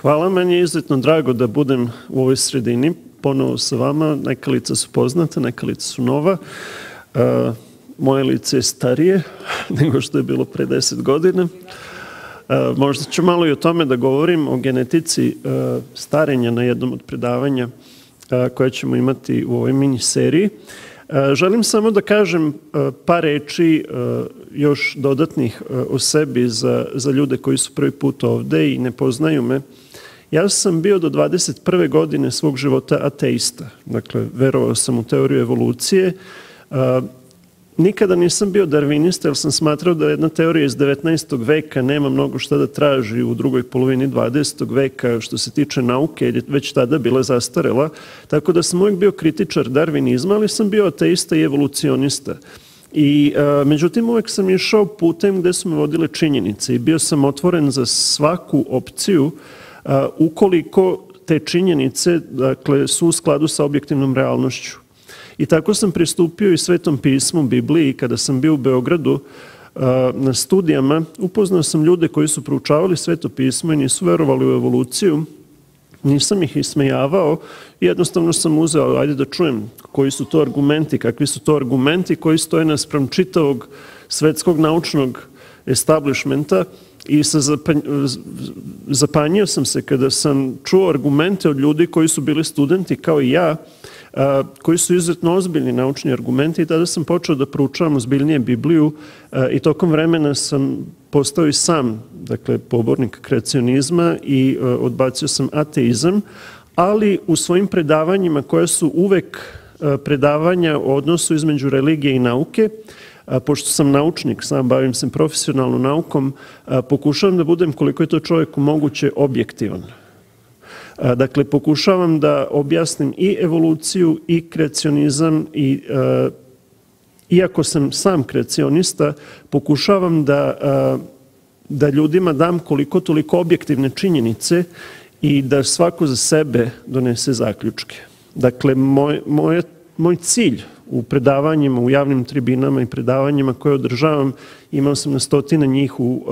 Hvala, meni je izuzetno drago da budem u ovoj sredini ponovo sa vama. Neka lica su poznata, neka lica su nova. Uh, moje lice je starije nego što je bilo pre 10 godina. Uh, možda ću malo i o tome da govorim, o genetici uh, starenja na jednom od predavanja koje ćemo imati u ovoj mini seriji. Želim samo da kažem par reči još dodatnih o sebi za, za ljude koji su prvi put ovde i ne poznaju me. Ja sam bio do 21. godine svog života ateista. Dakle, verovao sam u teoriju evolucije. Nikada nisam bio darvinista jer sam smatrao da jedna teorija iz 19. veka nema mnogo šta da traži u drugoj polovini 20. veka što se tiče nauke jer je već tada bila zastarela. Tako da sam uvijek bio kritičar darvinizma, ali sam bio ateista i evolucionista. I a, međutim uvek sam išao putem gde su me vodile činjenice i bio sam otvoren za svaku opciju ukoliko te činjenice dakle, su u skladu sa objektivnom realnošću. I tako sam pristupio i Svetom pismu, Bibliji, kada sam bio u Beogradu na studijama, upoznao sam ljude koji su proučavali Sveto pismo i nisu verovali u evoluciju, nisam ih ismejavao, jednostavno sam uzeo, ajde da čujem koji su to argumenti, kakvi su to argumenti koji stoje naspram čitavog svetskog naučnog establishmenta i sa zapanjio sam se kada sam čuo argumente od ljudi koji su bili studenti kao i ja, koji su izuzetno ozbiljni naučni argumenti i tada sam počeo da proučavam ozbiljnije Bibliju i tokom vremena sam postao i sam, dakle, pobornik kreacionizma i odbacio sam ateizam, ali u svojim predavanjima koje su uvek predavanja o odnosu između religije i nauke, pošto sam naučnik, sam bavim se profesionalno naukom, pokušavam da budem koliko je to čovjeku moguće objektivan. Dakle, pokušavam da objasnim i evoluciju i kreacionizam i iako sam sam kreacionista, pokušavam da, da ljudima dam koliko toliko objektivne činjenice i da svako za sebe donese zaključke. Dakle, moj, moj, moj cilj u predavanjima, u javnim tribinama i predavanjima koje održavam, imao sam na stotine njih u,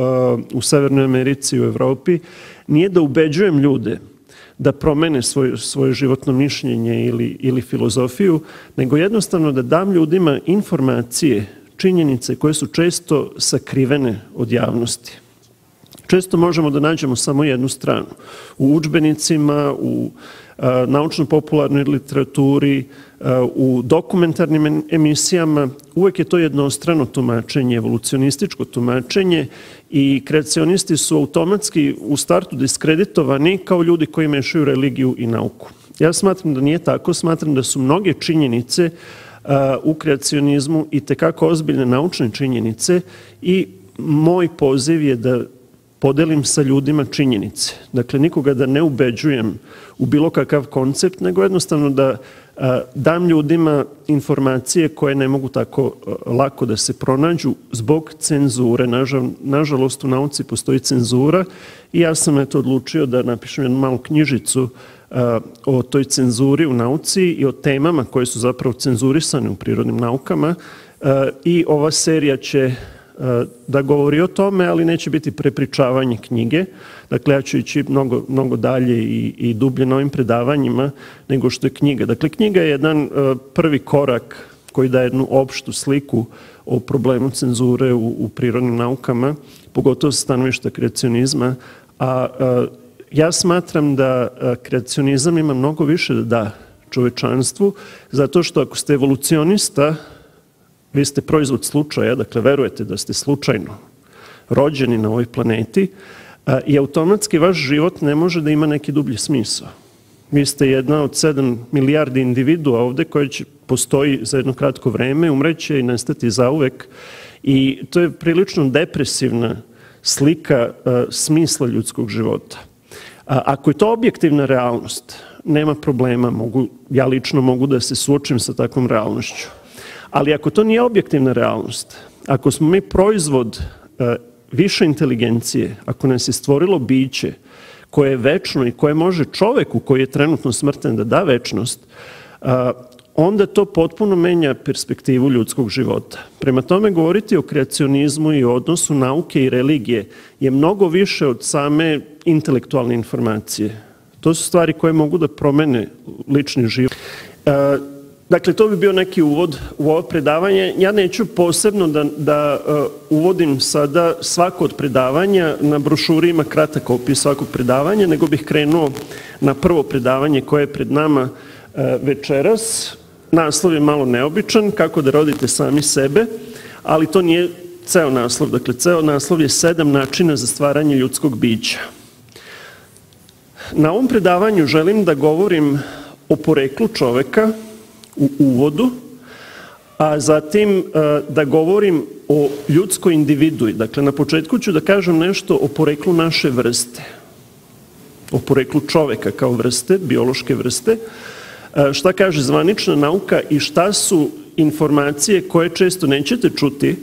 u Severnoj Americi i u Evropi, nije da ubeđujem ljude da promene svoje, svoje životno mišljenje ili, ili filozofiju, nego jednostavno da dam ljudima informacije, činjenice koje su često sakrivene od javnosti. Često možemo da nađemo samo jednu stranu. U učbenicima, u naučno-popularnoj literaturi, u dokumentarnim emisijama, uvek je to jednostrano tumačenje, evolucionističko tumačenje i kreacionisti su automatski u startu diskreditovani kao ljudi koji mešaju religiju i nauku. Ja smatram da nije tako, smatram da su mnoge činjenice u kreacionizmu i tekako ozbiljne naučne činjenice i moj poziv je da podelim sa ljudima činjenice. Dakle, nikoga da ne ubeđujem u bilo kakav koncept, nego jednostavno da dam ljudima informacije koje ne mogu tako a, lako da se pronađu zbog cenzure. Nažal, nažalost, u nauci postoji cenzura i ja sam eto odlučio da napišem jednu malu knjižicu a, o toj cenzuri u nauci i o temama koje su zapravo cenzurisane u prirodnim naukama i ova serija će da govori o tome, ali neće biti prepričavanje knjige. Dakle, ja ću ići mnogo, mnogo dalje i, i dublje na ovim predavanjima nego što je knjiga. Dakle, knjiga je jedan uh, prvi korak koji daje jednu opštu sliku o problemu cenzure u, u prirodnim naukama, pogotovo stanovišta kreacionizma, a uh, ja smatram da kreacionizam ima mnogo više da da čovečanstvu, zato što ako ste evolucionista, vi ste proizvod slučaja, dakle verujete da ste slučajno rođeni na ovoj planeti i automatski vaš život ne može da ima neki dublji smisao. Vi ste jedna od 7 milijardi individua ovde koje će postoji za jedno kratko vreme, umreće i nestati zauvek i to je prilično depresivna slika a, smisla ljudskog života. Ako je to objektivna realnost, nema problema, mogu, ja lično mogu da se suočim sa takvom realnošću. Ali ako to nije objektivna realnost, ako smo mi proizvod e, više inteligencije, ako nas je stvorilo biće koje je večno i koje može čoveku koji je trenutno smrten da da večnost, onda to potpuno menja perspektivu ljudskog života. Prema tome, govoriti o kreacionizmu i odnosu nauke i religije je mnogo više od same intelektualne informacije. To su stvari koje mogu da promene lični život. Dakle, to bi bio neki uvod u ovo predavanje. Ja neću posebno da, da uh, uvodim sada svako od predavanja. Na brošuri ima kratak opis svakog predavanja, nego bih krenuo na prvo predavanje koje je pred nama uh, večeras. Naslov je malo neobičan, kako da rodite sami sebe, ali to nije ceo naslov. Dakle, ceo naslov je sedam načina za stvaranje ljudskog bića. Na ovom predavanju želim da govorim o poreklu čoveka u uvodu, a zatim e, da govorim o ljudskoj individui. Dakle, na početku ću da kažem nešto o poreklu naše vrste, o poreklu čoveka kao vrste, biološke vrste, e, šta kaže zvanična nauka i šta su informacije koje često nećete čuti e,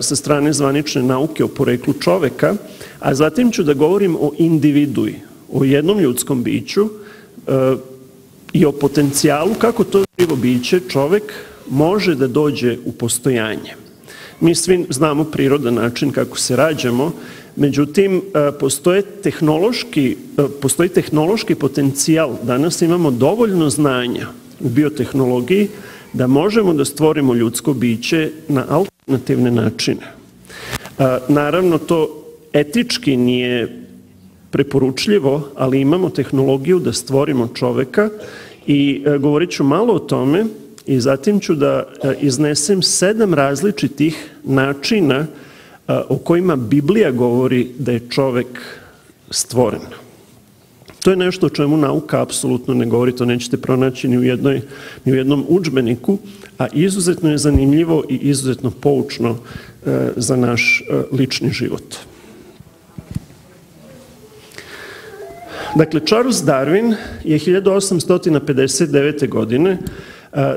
sa strane zvanične nauke o poreklu čoveka, a zatim ću da govorim o individui, o jednom ljudskom biću i o potencijalu kako to živo biće, čovek, može da dođe u postojanje. Mi svi znamo prirodan način kako se rađamo, međutim, e, postoje tehnološki, e, postoji tehnološki potencijal. Danas imamo dovoljno znanja u biotehnologiji da možemo da stvorimo ljudsko biće na alternativne načine. Naravno, to etički nije preporučljivo, ali imamo tehnologiju da stvorimo čoveka i e, govorit ću malo o tome i zatim ću da e, iznesem sedam različitih načina e, o kojima Biblija govori da je čovek stvoren. To je nešto o čemu nauka apsolutno ne govori, to nećete pronaći ni u, jednoj, ni u jednom učbeniku, a izuzetno je zanimljivo i izuzetno poučno za naš lični život. Dakle, Charles Darwin je 1859. godine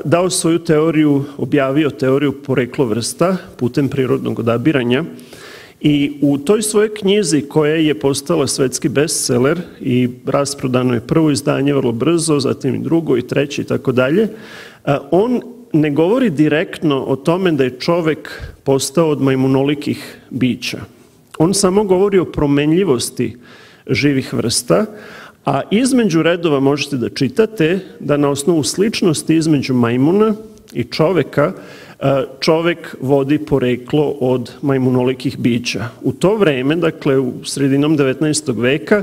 dao svoju teoriju, objavio teoriju poreklo vrsta putem prirodnog odabiranja i u toj svojoj knjizi koja je postala svetski bestseller i rasprodano je prvo izdanje vrlo brzo, zatim i drugo i treće i tako dalje, on ne govori direktno o tome da je čovek postao od majmunolikih bića. On samo govori o promenljivosti živih vrsta, a između redova možete da čitate da na osnovu sličnosti između majmuna i čoveka e, čovek vodi poreklo od majmunolikih bića. U to vreme, dakle u sredinom 19. veka,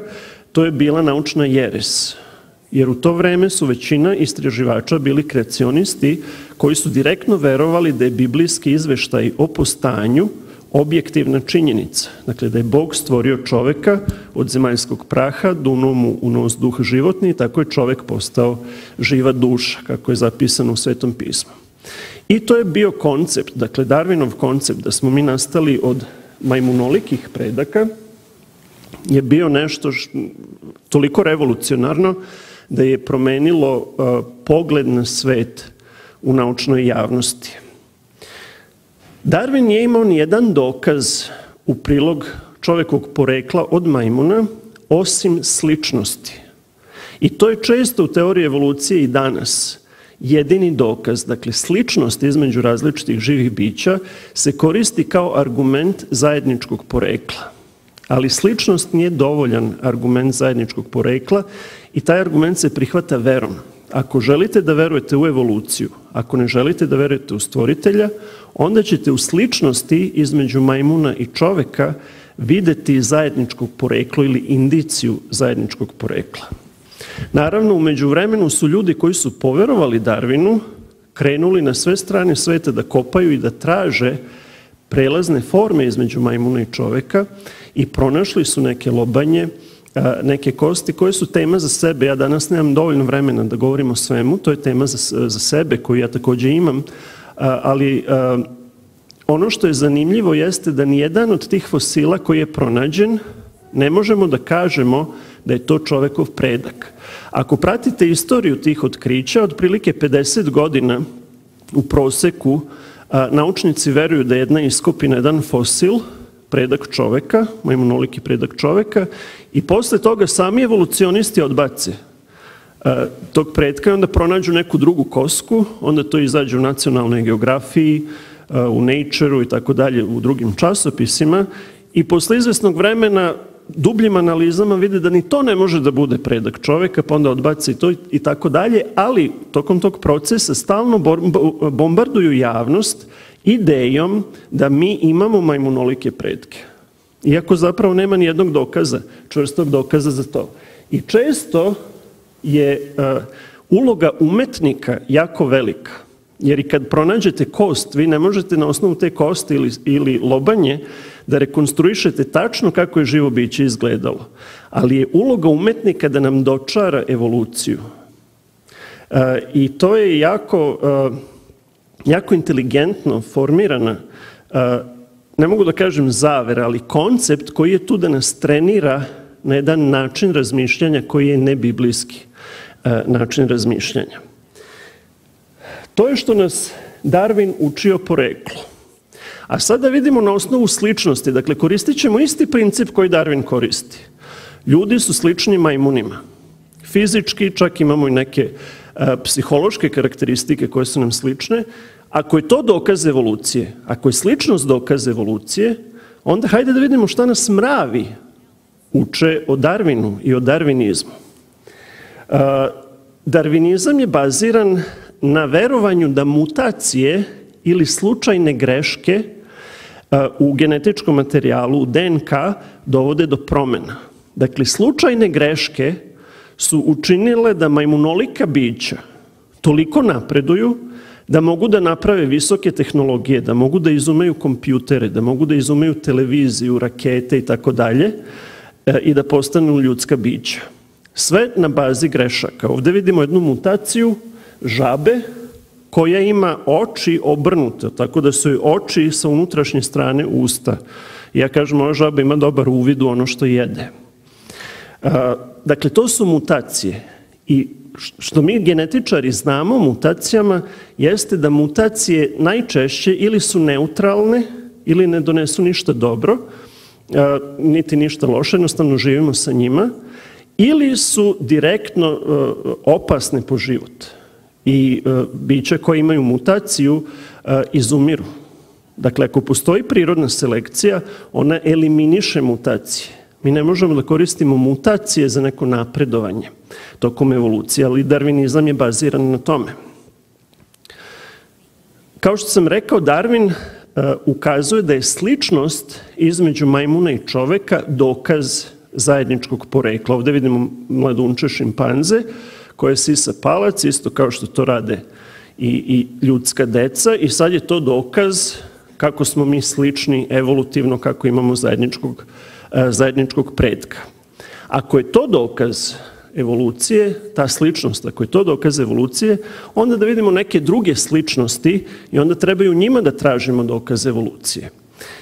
to je bila naučna jeres. Jer u to vreme su većina istraživača bili kreacionisti koji su direktno verovali da je biblijski izveštaj o postanju objektivna činjenica. Dakle, da je Bog stvorio čoveka od zemaljskog praha, dunuo mu u nos duh životni i tako je čovek postao živa duša, kako je zapisano u Svetom pismu. I to je bio koncept, dakle, Darwinov koncept da smo mi nastali od majmunolikih predaka, je bio nešto toliko revolucionarno da je promenilo pogled na svet u naučnoj javnosti. Darwin nije imao ni jedan dokaz u prilog čovekog porekla od majmuna, osim sličnosti. I to je često u teoriji evolucije i danas jedini dokaz. Dakle, sličnost između različitih živih bića se koristi kao argument zajedničkog porekla. Ali sličnost nije dovoljan argument zajedničkog porekla i taj argument se prihvata verom. Ako želite da verujete u evoluciju, ako ne želite da verujete u stvoritelja, onda ćete u sličnosti između majmuna i čoveka videti zajedničkog porekla ili indiciju zajedničkog porekla. Naravno, umeđu vremenu su ljudi koji su poverovali Darwinu krenuli na sve strane sveta da kopaju i da traže prelazne forme između majmuna i čoveka i pronašli su neke lobanje, neke kosti koje su tema za sebe. Ja danas nemam dovoljno vremena da govorim o svemu, to je tema za, sebe koju ja takođe imam, ali ono što je zanimljivo jeste da nijedan od tih fosila koji je pronađen ne možemo da kažemo da je to čovekov predak. Ako pratite istoriju tih otkrića, otprilike 50 godina u proseku naučnici veruju da je jedna iskopina, jedan fosil, predak čoveka, majmunoliki predak čoveka, i posle toga sami evolucionisti odbace. Tog predka i onda pronađu neku drugu kosku, onda to izađe u nacionalnoj geografiji, u Nature-u i tako dalje, u drugim časopisima i posle izvesnog vremena dubljim analizama vide da ni to ne može da bude predak čoveka, pa onda odbaci to i tako dalje, ali tokom tog procesa stalno bombarduju javnost idejom da mi imamo majmunolike predke. Iako zapravo nema ni jednog dokaza, čvrstog dokaza za to. I često je uh, uloga umetnika jako velika. Jer i kad pronađete kost, vi ne možete na osnovu te kosti ili, ili lobanje da rekonstruišete tačno kako je živo biće izgledalo. Ali je uloga umetnika da nam dočara evoluciju. Uh, I to je jako, uh, jako inteligentno formirana, uh, ne mogu da kažem zavera, ali koncept koji je tu da nas trenira na jedan način razmišljanja koji je nebiblijski način razmišljanja. To je što nas Darwin učio poreklo. A sada vidimo na osnovu sličnosti, dakle koristit ćemo isti princip koji Darwin koristi. Ljudi su slični majmunima. Fizički, čak imamo i neke psihološke karakteristike koje su nam slične. Ako je to dokaz evolucije, ako je sličnost dokaz evolucije, onda hajde da vidimo šta nas mravi uče o Darwinu i o darvinizmu. Darvinizam je baziran na verovanju da mutacije ili slučajne greške u genetičkom materijalu, u DNK, dovode do promena. Dakle, slučajne greške su učinile da majmunolika bića toliko napreduju da mogu da naprave visoke tehnologije, da mogu da izumeju kompjutere, da mogu da izumeju televiziju, rakete i tako dalje e, i da postanu ljudska bića. Sve na bazi grešaka. Ovde vidimo jednu mutaciju žabe koja ima oči obrnute, tako da su joj oči sa unutrašnje strane usta. Ja kažem, ova žaba ima dobar uvid u ono što jede. Dakle, to su mutacije. I što mi genetičari znamo mutacijama jeste da mutacije najčešće ili su neutralne ili ne donesu ništa dobro, niti ništa loše, jednostavno živimo sa njima, ili su direktno opasne po život i e, biće koje imaju mutaciju e, izumiru. Dakle, ako postoji prirodna selekcija, ona eliminiše mutacije. Mi ne možemo da koristimo mutacije za neko napredovanje tokom evolucije, ali darvinizam je baziran na tome. Kao što sam rekao, Darwin uh, ukazuje da je sličnost između majmuna i čoveka dokaz zajedničkog porekla. Ovde vidimo mladunče šimpanze, koje sisa palac, isto kao što to rade i, i ljudska deca i sad je to dokaz kako smo mi slični evolutivno, kako imamo zajedničkog, e, zajedničkog predka. Ako je to dokaz evolucije, ta sličnost, ako je to dokaz evolucije, onda da vidimo neke druge sličnosti i onda trebaju njima da tražimo dokaz evolucije.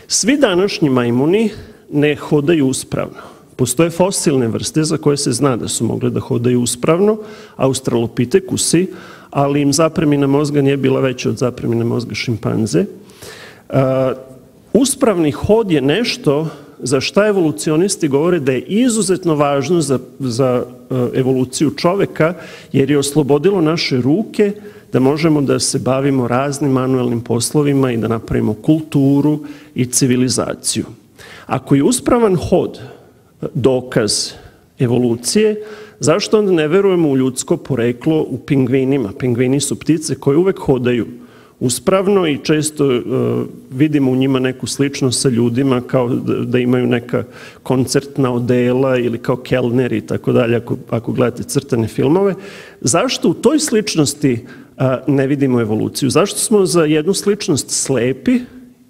Svi današnji majmuni ne hodaju uspravno. Postoje fosilne vrste za koje se zna da su mogle da hodaju uspravno, australopitekusi, ali im zapremina mozga nije bila veća od zapremine mozga šimpanze. Uh, uspravni hod je nešto za šta evolucionisti govore da je izuzetno važno za, za uh, evoluciju čoveka, jer je oslobodilo naše ruke da možemo da se bavimo raznim manuelnim poslovima i da napravimo kulturu i civilizaciju. Ako je uspravan hod dokaz evolucije, zašto onda ne verujemo u ljudsko poreklo u pingvinima? Pingvini su ptice koje uvek hodaju uspravno i često uh, vidimo u njima neku sličnost sa ljudima kao da, imaju neka koncertna odela ili kao kelneri i tako dalje ako, gledate crtane filmove. Zašto u toj sličnosti uh, ne vidimo evoluciju? Zašto smo za jednu sličnost slepi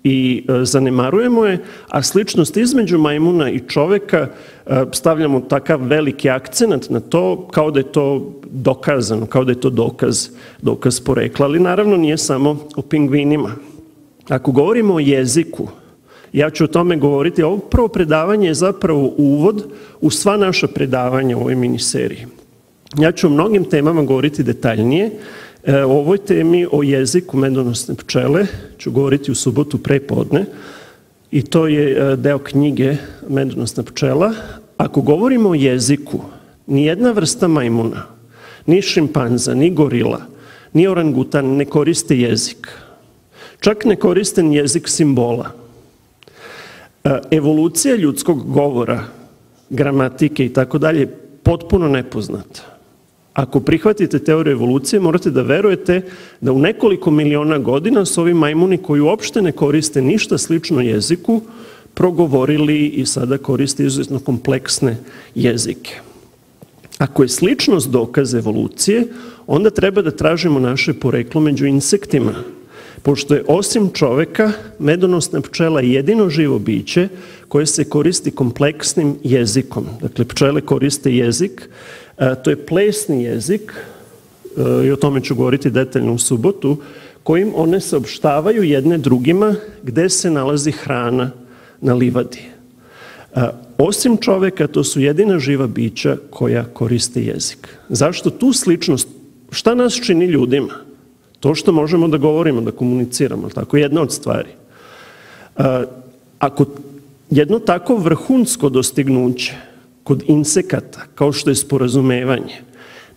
i e, zanemarujemo je, a sličnost između majmuna i čoveka e, stavljamo takav veliki akcenat na to kao da je to dokazano, kao da je to dokaz, dokaz porekla, ali naravno nije samo o pingvinima. Ako govorimo o jeziku, ja ću o tome govoriti, ovo prvo predavanje je zapravo uvod u sva naša predavanja u ovoj miniseriji. Ja ću o mnogim temama govoriti detaljnije, E, o ovoj temi o jeziku medonosne pčele ću govoriti u subotu prepodne i to je e, deo knjige Medonosna pčela. Ako govorimo o jeziku, nijedna vrsta majmuna ni šimpanza, ni gorila, ni orangutan ne koriste jezik. Čak ne koriste jezik simbola. E, evolucija ljudskog govora, gramatike i tako dalje potpuno nepoznata. Ako prihvatite teoriju evolucije, morate da verujete da u nekoliko miliona godina su ovi majmuni koji uopšte ne koriste ništa slično jeziku, progovorili i sada koriste izuzetno kompleksne jezike. Ako je sličnost dokaz evolucije, onda treba da tražimo naše poreklo među insektima, pošto je osim čoveka medonosna pčela jedino živo biće koje se koristi kompleksnim jezikom. Dakle, pčele koriste jezik, to je plesni jezik, e, i o tome ću govoriti detaljno u subotu, kojim one saopštavaju jedne drugima gde se nalazi hrana na livadi. Osim čoveka, to su jedina živa bića koja koriste jezik. Zašto tu sličnost? Šta nas čini ljudima? To što možemo da govorimo, da komuniciramo, tako jedna od stvari. Ako jedno tako vrhunsko dostignuće kod insekata, kao što je sporazumevanje,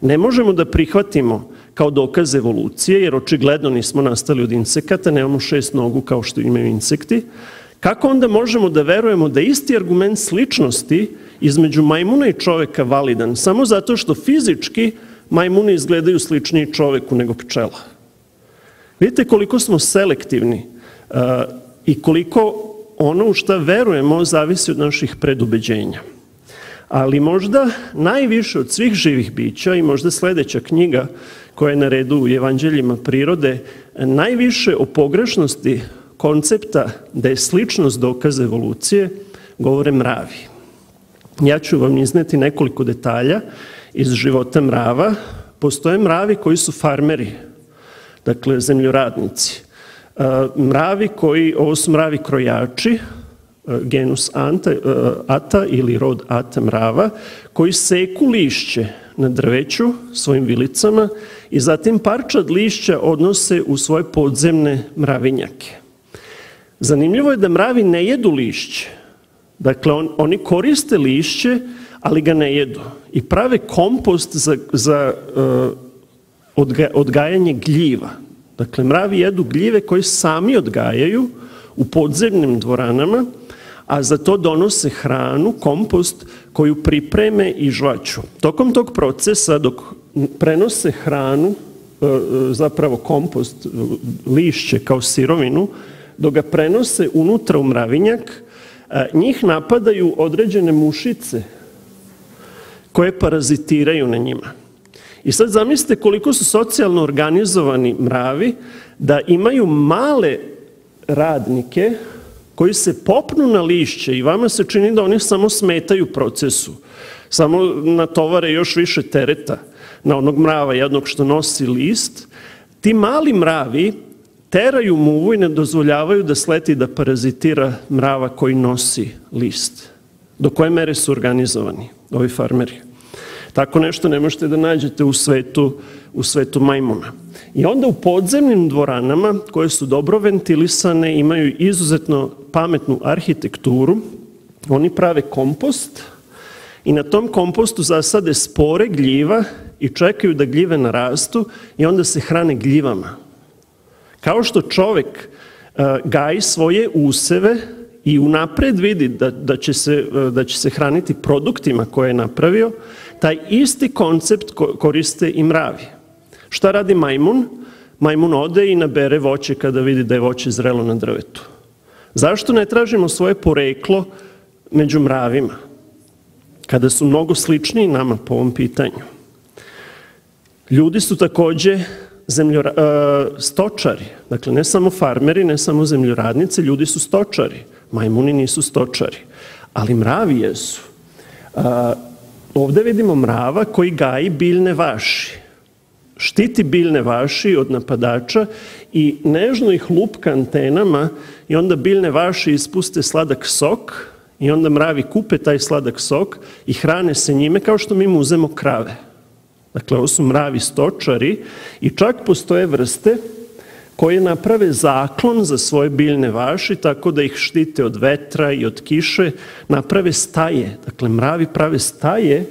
ne možemo da prihvatimo kao dokaz evolucije, jer očigledno nismo nastali od insekata, nemamo šest nogu kao što imaju insekti, Kako onda možemo da verujemo da isti argument sličnosti između majmuna i čoveka validan samo zato što fizički majmuni izgledaju sličniji čoveku nego pčela? Vidite koliko smo selektivni uh, i koliko ono u šta verujemo zavisi od naših predubeđenja. Ali možda najviše od svih živih bića i možda sledeća knjiga koja je na redu u evanđeljima prirode, najviše o pogrešnosti koncepta da je sličnost dokaz evolucije govore mravi. Ja ću vam izneti nekoliko detalja iz života mrava. Postoje mravi koji su farmeri, dakle zemljoradnici. E, mravi koji, ovo su mravi krojači, genus anta, e, ata ili rod ata mrava, koji seku lišće na drveću svojim vilicama i zatim parčad lišća odnose u svoje podzemne mravinjake. Zanimljivo je da mravi ne jedu lišće. Dakle, on, oni koriste lišće, ali ga ne jedu. I prave kompost za, za uh, odga, odgajanje gljiva. Dakle, mravi jedu gljive koje sami odgajaju u podzemnim dvoranama, a za to donose hranu, kompost, koju pripreme i žvaću. Tokom tog procesa, dok prenose hranu, uh, zapravo kompost, lišće kao sirovinu, dok ga prenose unutra u mravinjak, njih napadaju određene mušice koje parazitiraju na njima. I sad zamislite koliko su socijalno organizovani mravi da imaju male radnike koji se popnu na lišće i vama se čini da oni samo smetaju procesu, samo natovare još više tereta na onog mrava jednog što nosi list. Ti mali mravi teraju muvu i ne dozvoljavaju da sleti da parazitira mrava koji nosi list. Do koje mere su organizovani ovi farmeri? Tako nešto ne možete da nađete u svetu, u svetu majmuna. I onda u podzemnim dvoranama, koje su dobro ventilisane, imaju izuzetno pametnu arhitekturu, oni prave kompost i na tom kompostu zasade spore gljiva i čekaju da gljive narastu i onda se hrane gljivama. Kao što čovek uh, gaji svoje useve i unapred vidi da, da, će se, uh, da će se hraniti produktima koje je napravio, taj isti koncept koriste i mravi. Šta radi majmun? Majmun ode i nabere voće kada vidi da je voće zrelo na drvetu. Zašto ne tražimo svoje poreklo među mravima? Kada su mnogo sličniji nama po ovom pitanju. Ljudi su takođe zemljora, uh, stočari, dakle ne samo farmeri, ne samo zemljoradnice, ljudi su stočari, majmuni nisu stočari, ali mravi jesu. Ovde vidimo mrava koji gaji biljne vaši, štiti biljne vaši od napadača i nežno ih lupka antenama i onda biljne vaši ispuste sladak sok i onda mravi kupe taj sladak sok i hrane se njime kao što mi muzemo krave. Dakle, ovo su mravi stočari i čak postoje vrste koje naprave zaklon za svoje biljne vaši tako da ih štite od vetra i od kiše, naprave staje. Dakle, mravi prave staje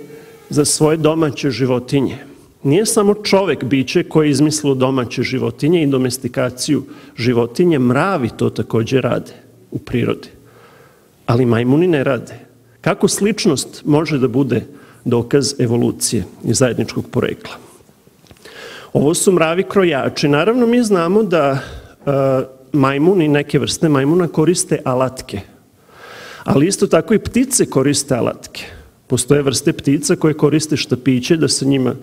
za svoje domaće životinje. nije samo čovek biće koji je izmislio domaće životinje i domestikaciju životinje, mravi to takođe rade u prirodi. Ali majmuni ne rade. Kako sličnost može da bude dokaz evolucije i zajedničkog porekla? Ovo su mravi krojači. Naravno, mi znamo da uh, majmuni, neke vrste majmuna koriste alatke. Ali isto tako i ptice koriste alatke. Postoje vrste ptica koje koriste štapiće da se njima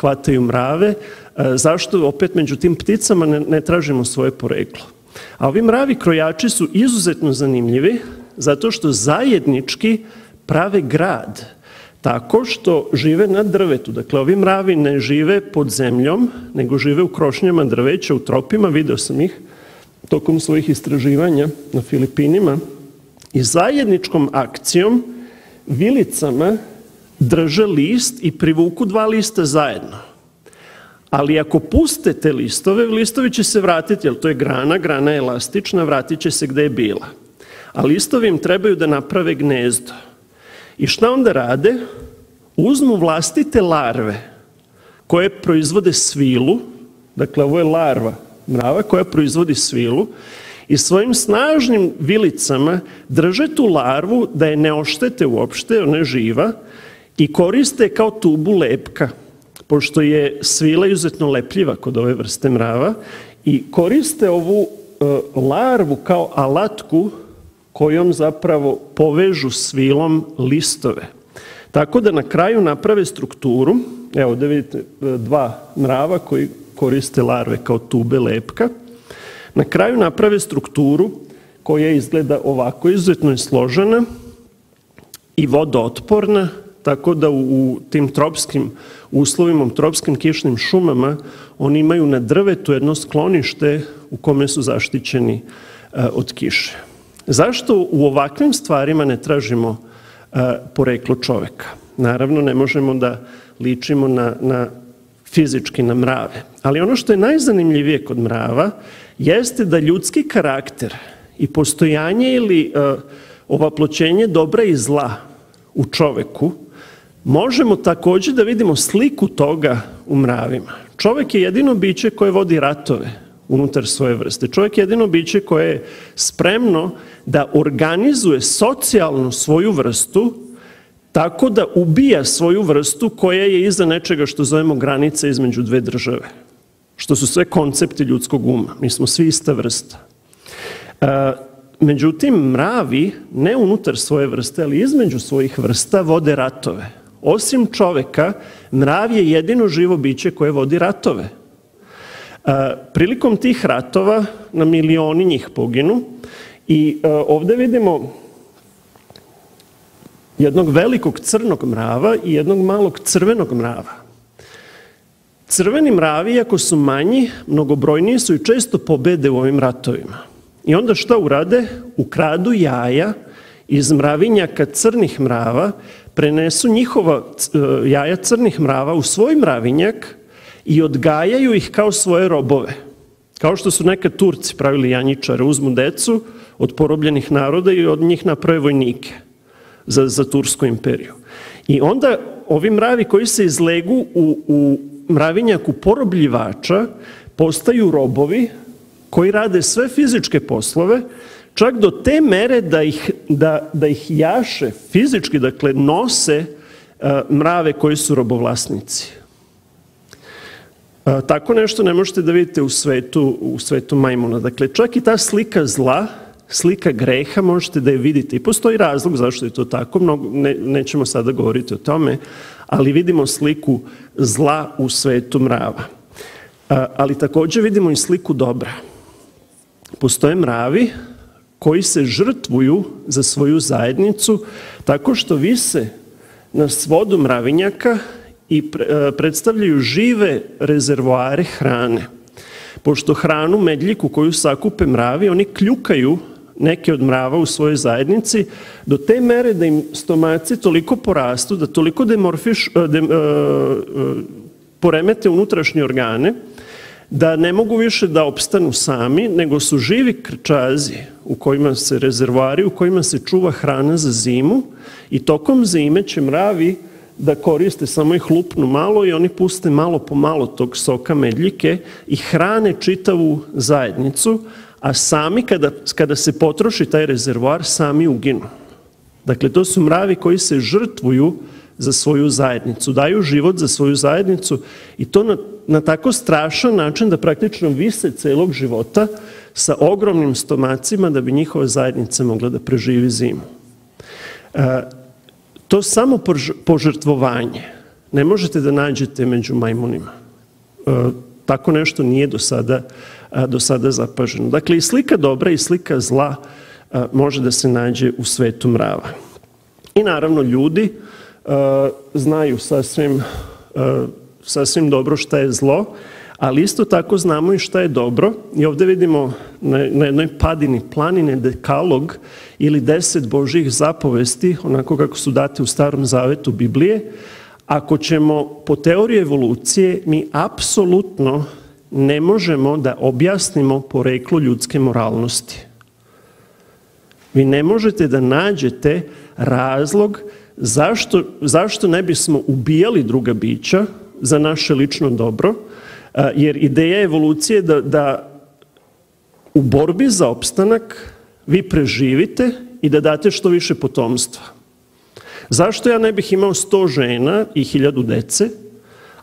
hvataju mrave. Uh, zašto opet među tim pticama ne, ne tražimo svoje poreklo? A ovi mravi krojači su izuzetno zanimljivi zato što zajednički prave grad tako što žive na drvetu. Dakle, ovi mravi ne žive pod zemljom, nego žive u krošnjama drveća, u tropima, video sam ih tokom svojih istraživanja na Filipinima, i zajedničkom akcijom vilicama drže list i privuku dva lista zajedno. Ali ako puste te listove, listovi će se vratiti, jer to je grana, grana je elastična, vratit će se gde je bila. A listovi im trebaju da naprave gnezdo. I šta onda rade? Uzmu vlastite larve koje proizvode svilu, dakle ovo je larva mrava koja proizvodi svilu, i svojim snažnim vilicama drže tu larvu da je ne oštete uopšte, ona je živa, i koriste kao tubu lepka, pošto je svila izuzetno lepljiva kod ove vrste mrava, i koriste ovu e, larvu kao alatku kojom zapravo povežu svilom listove. Tako da na kraju naprave strukturu, evo da vidite e, dva mrava koji koriste larve kao tube lepka, na kraju naprave strukturu koja izgleda ovako, izuzetno je složena i vodootporna, tako da u tim tropskim uslovima, u tropskim kišnim šumama, oni imaju na drvetu jedno sklonište u kome su zaštićeni e, od kiše. Zašto u ovakvim stvarima ne tražimo e, poreklo čoveka? Naravno, ne možemo da ličimo na, na fizički na mrave. Ali ono što je najzanimljivije kod mrava jeste da ljudski karakter i postojanje ili uh, ovaploćenje dobra i zla u čoveku možemo takođe da vidimo sliku toga u mravima. Čovek je jedino biće koje vodi ratove unutar svoje vrste. Čovjek je jedino biće koje je spremno da organizuje socijalno svoju vrstu tako da ubija svoju vrstu koja je iza nečega što zovemo granica između dve države. Što su sve koncepti ljudskog uma. Mi smo svi ista vrsta. E, međutim, mravi ne unutar svoje vrste, ali između svojih vrsta vode ratove. Osim čoveka, mrav je jedino živo biće koje vodi ratove. Prilikom tih ratova na milioni njih poginu i ovde vidimo jednog velikog crnog mrava i jednog malog crvenog mrava. Crveni mravi, ako su manji, mnogobrojniji su i često pobede u ovim ratovima. I onda šta urade? Ukradu jaja iz mravinjaka crnih mrava, prenesu njihova e, jaja crnih mrava u svoj mravinjak i odgajaju ih kao svoje robove. Kao što su nekad Turci pravili janjičare, uzmu decu od porobljenih naroda i od njih naprave vojnike za, za Tursku imperiju. I onda ovi mravi koji se izlegu u, u mravinjaku porobljivača postaju robovi koji rade sve fizičke poslove, čak do te mere da ih, da, da ih jaše fizički, dakle nose uh, mrave koji su robovlasnici. A, tako nešto ne možete da vidite u svetu, u svetu majmuna. Dakle, čak i ta slika zla, slika greha, možete da je vidite. I postoji razlog zašto je to tako, mnogo, ne, nećemo sada govoriti o tome, ali vidimo sliku zla u svetu mrava. A, ali takođe vidimo i sliku dobra. Postoje mravi koji se žrtvuju za svoju zajednicu tako što vise na svodu mravinjaka i e, predstavljaju žive rezervoare hrane. Pošto hranu medljiku koju sakupe mravi, oni kljukaju neke od mrava u svojoj zajednici do te mere da im stomaci toliko porastu, da toliko demorfiš, e, uh, poremete unutrašnje organe, da ne mogu više da opstanu sami, nego su živi krčazi u kojima se rezervoari, u kojima se čuva hrana za zimu i tokom zime će mravi da koriste, samo ih lupnu malo i oni puste malo po malo tog soka medljike i hrane čitavu zajednicu, a sami kada, kada se potroši taj rezervoar, sami uginu. Dakle, to su mravi koji se žrtvuju za svoju zajednicu, daju život za svoju zajednicu i to na, tako strašan način da praktično vise celog života sa ogromnim stomacima da bi njihova zajednica mogla da preživi zimu. E, to samo požrtvovanje ne možete da nađete među majmunima. E, tako nešto nije do sada, do sada zapaženo. Dakle, i slika dobra i slika zla može da se nađe u svetu mrava. I naravno ljudi znaju sasvim, sasvim dobro šta je zlo, ali isto tako znamo i šta je dobro. I ovde vidimo na, na jednoj padini planine dekalog ili deset Božih zapovesti, onako kako su date u starom zavetu Biblije, ako ćemo po teoriji evolucije, mi apsolutno ne možemo da objasnimo poreklo ljudske moralnosti. Vi ne možete da nađete razlog zašto, zašto ne bismo ubijali druga bića za naše lično dobro, jer ideja evolucije da, da u borbi za opstanak vi preživite i da date što više potomstva. Zašto ja ne bih imao 100 žena i 1000 dece,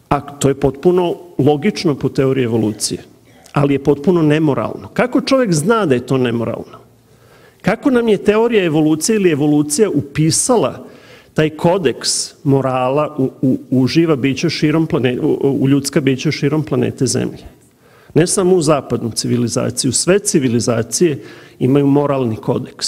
a to je potpuno logično po teoriji evolucije, ali je potpuno nemoralno. Kako čovjek zna da je to nemoralno? Kako nam je teorija evolucije ili evolucija upisala taj kodeks morala u, u, u živa bića širom planete, u, u ljudska bića širom planete Zemlje? Ne samo u zapadnu civilizaciju, sve civilizacije imaju moralni kodeks.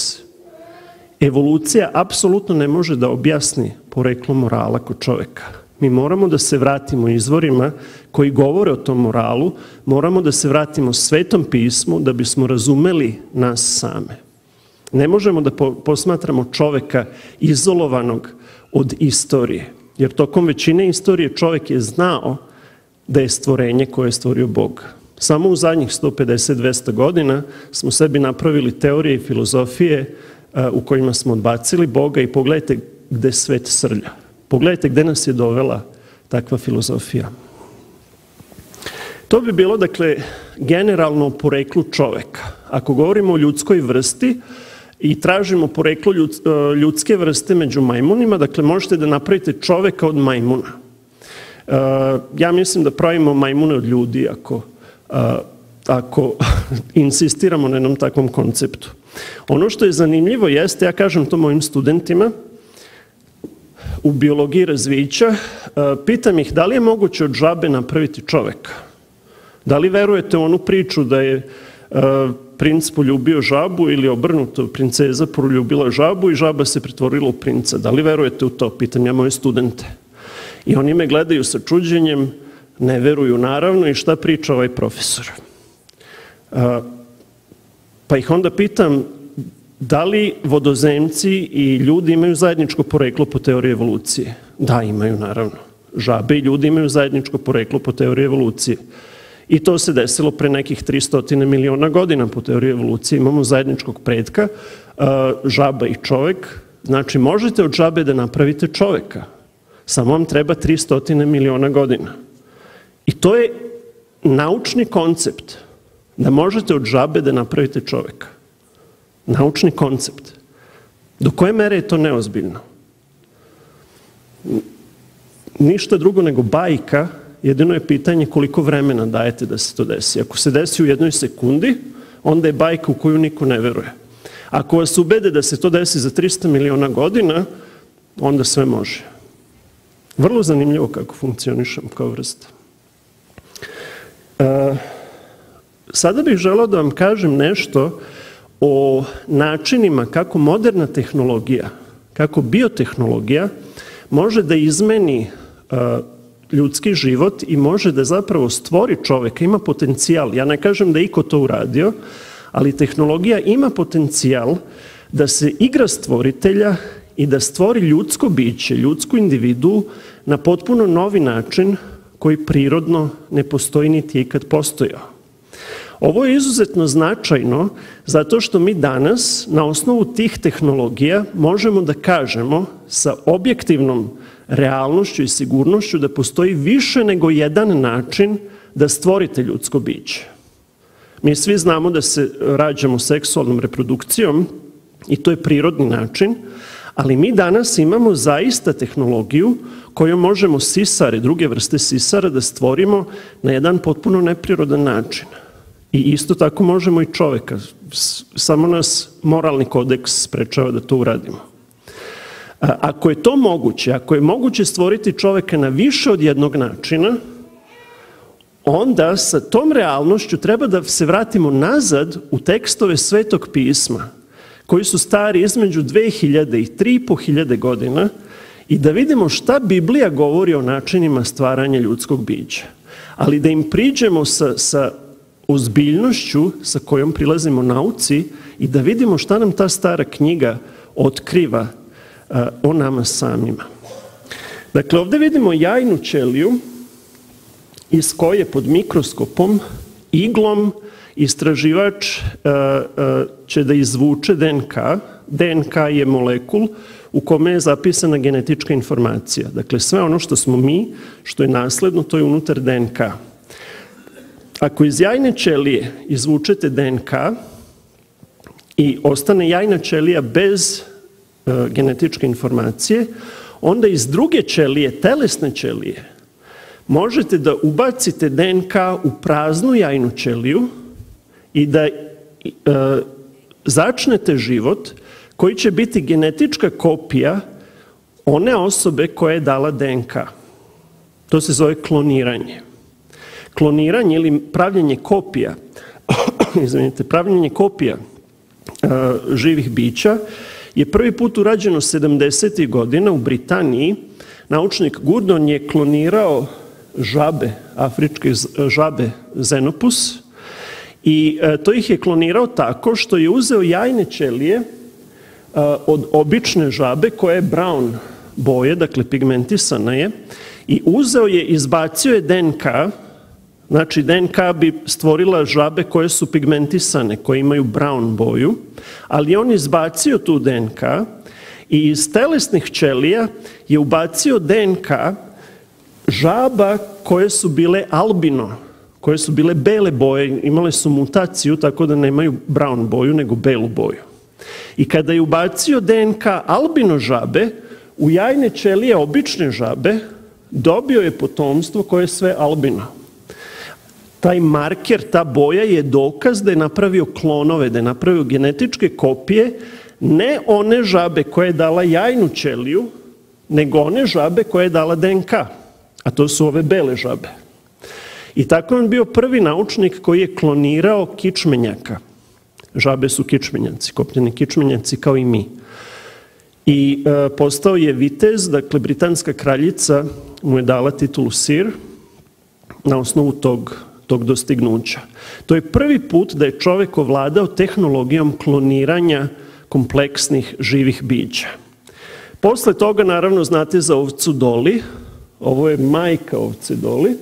Evolucija apsolutno ne može da objasni poreklo morala kod čoveka. Mi moramo da se vratimo izvorima koji govore o tom moralu, moramo da se vratimo svetom pismu da bismo razumeli nas same. Ne možemo da posmatramo čoveka izolovanog od istorije, jer tokom većine istorije čovek je znao da je stvorenje koje je stvorio Bog. Samo u zadnjih 150-200 godina smo sebi napravili teorije i filozofije u kojima smo odbacili Boga i pogledajte gde svet srlja. Pogledajte gde nas je dovela takva filozofija. To bi bilo, dakle, generalno o poreklu čoveka. Ako govorimo o ljudskoj vrsti, i tražimo poreklo e, ljudske vrste među majmunima, dakle možete da napravite čoveka od majmuna. E, ja mislim da pravimo majmune od ljudi ako, e, ako insistiramo na jednom takvom konceptu. Ono što je zanimljivo jeste, ja kažem to mojim studentima, u biologiji razvića, pitam ih da li je moguće od žabe napraviti čoveka. Da li verujete u onu priču da je princ poljubio žabu ili obrnuto, princeza poljubila žabu i žaba se pretvorila u princa. Da li verujete u to? Pitam ja moje studente. I oni me gledaju sa čuđenjem, ne veruju naravno i šta priča ovaj profesor. Pa ih onda pitam, da li vodozemci i ljudi imaju zajedničko poreklo po teoriji evolucije? Da, imaju naravno. Žabe i ljudi imaju zajedničko poreklo po teoriji evolucije. I to se desilo pre nekih 300 miliona godina po teoriji evolucije. Imamo zajedničkog predka, žaba i čovek. Znači, možete od žabe da napravite čoveka. Samo vam treba 300 miliona godina. I to je naučni koncept da možete od žabe da napravite čoveka. Naučni koncept. Do koje mere je to neozbiljno? Ništa drugo nego bajka jedino je pitanje koliko vremena dajete da se to desi. Ako se desi u jednoj sekundi, onda je bajka u koju niko ne veruje. Ako vas ubede da se to desi za 300 miliona godina, onda sve može. Vrlo zanimljivo kako funkcionišem kao vrsta. E, sada bih želao da vam kažem nešto o načinima kako moderna tehnologija, kako biotehnologija može da izmeni e, ljudski život i može da zapravo stvori čoveka, ima potencijal. Ja ne kažem da iko to uradio, ali tehnologija ima potencijal da se igra stvoritelja i da stvori ljudsko biće, ljudsku individu na potpuno novi način koji prirodno ne postoji niti je ikad postojao. Ovo je izuzetno značajno zato što mi danas na osnovu tih tehnologija možemo da kažemo sa objektivnom realnošću i sigurnošću da postoji više nego jedan način da stvorite ljudsko biće. Mi svi znamo da se rađamo seksualnom reprodukcijom i to je prirodni način, ali mi danas imamo zaista tehnologiju kojom možemo sisare, druge vrste sisara da stvorimo na jedan potpuno neprirodan način. I isto tako možemo i čoveka. Samo nas moralni kodeks sprečava da to uradimo. Ako je to moguće, ako je moguće stvoriti čoveka na više od jednog načina, onda sa tom realnošću treba da se vratimo nazad u tekstove Svetog pisma, koji su stari između 2000 i 3500 godina i da vidimo šta Biblija govori o načinima stvaranja ljudskog bića. Ali da im priđemo sa, sa ozbiljnošću sa kojom prilazimo nauci i da vidimo šta nam ta stara knjiga otkriva o nama samima. Dakle, ovde vidimo jajnu ćeliju iz koje pod mikroskopom, iglom, istraživač uh, uh, će da izvuče DNK. DNK je molekul u kome je zapisana genetička informacija. Dakle, sve ono što smo mi, što je nasledno, to je unutar DNK. Ako iz jajne ćelije izvučete DNK i ostane jajna ćelija bez e, genetičke informacije, onda iz druge ćelije, telesne ćelije, možete da ubacite DNK u praznu jajnu ćeliju i da e, začnete život koji će biti genetička kopija one osobe koja je dala DNK. To se zove kloniranje kloniranje ili pravljenje kopija, izvinite, pravljenje kopija uh, živih bića je prvi put urađeno 70. godina u Britaniji. Naučnik Gurdon je klonirao žabe, afričke žabe Xenopus i uh, to ih je klonirao tako što je uzeo jajne ćelije uh, od obične žabe koja je brown boje, dakle pigmentisana je, i uzeo je, izbacio je DNK Znači, DNK bi stvorila žabe koje su pigmentisane, koje imaju brown boju, ali on izbacio tu DNK i iz telesnih ćelija je ubacio DNK žaba koje su bile albino, koje su bile bele boje, imale su mutaciju tako da nemaju brown boju, nego belu boju. I kada je ubacio DNK albino žabe, u jajne ćelije obične žabe, dobio je potomstvo koje je sve albino taj marker, ta boja je dokaz da je napravio klonove, da je napravio genetičke kopije, ne one žabe koje je dala jajnu ćeliju, nego one žabe koje je dala DNK, a to su ove bele žabe. I tako on bio prvi naučnik koji je klonirao kičmenjaka. Žabe su kičmenjaci, kopljeni kičmenjaci kao i mi. I e, postao je vitez, dakle britanska kraljica mu je dala titulu sir na osnovu tog tog dostignuća. To je prvi put da je čovek ovladao tehnologijom kloniranja kompleksnih živih bića. Posle toga, naravno, znate za ovcu Doli, ovo je majka ovce Doli,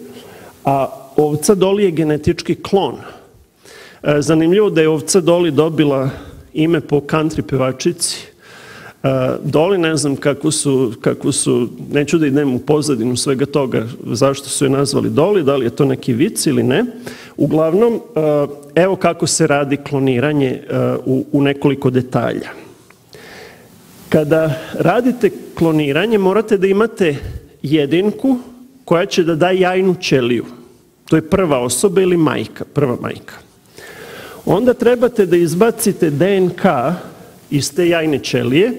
a ovca Doli je genetički klon. E, zanimljivo da je ovca Doli dobila ime po country pevačici Doli ne znam kako su, kako su, neću da idem u pozadinu svega toga, zašto su je nazvali Doli, da li je to neki vic ili ne. Uglavnom, evo kako se radi kloniranje u, u nekoliko detalja. Kada radite kloniranje, morate da imate jedinku koja će da da jajnu ćeliju. To je prva osoba ili majka, prva majka. Onda trebate da izbacite DNK iz te jajne ćelije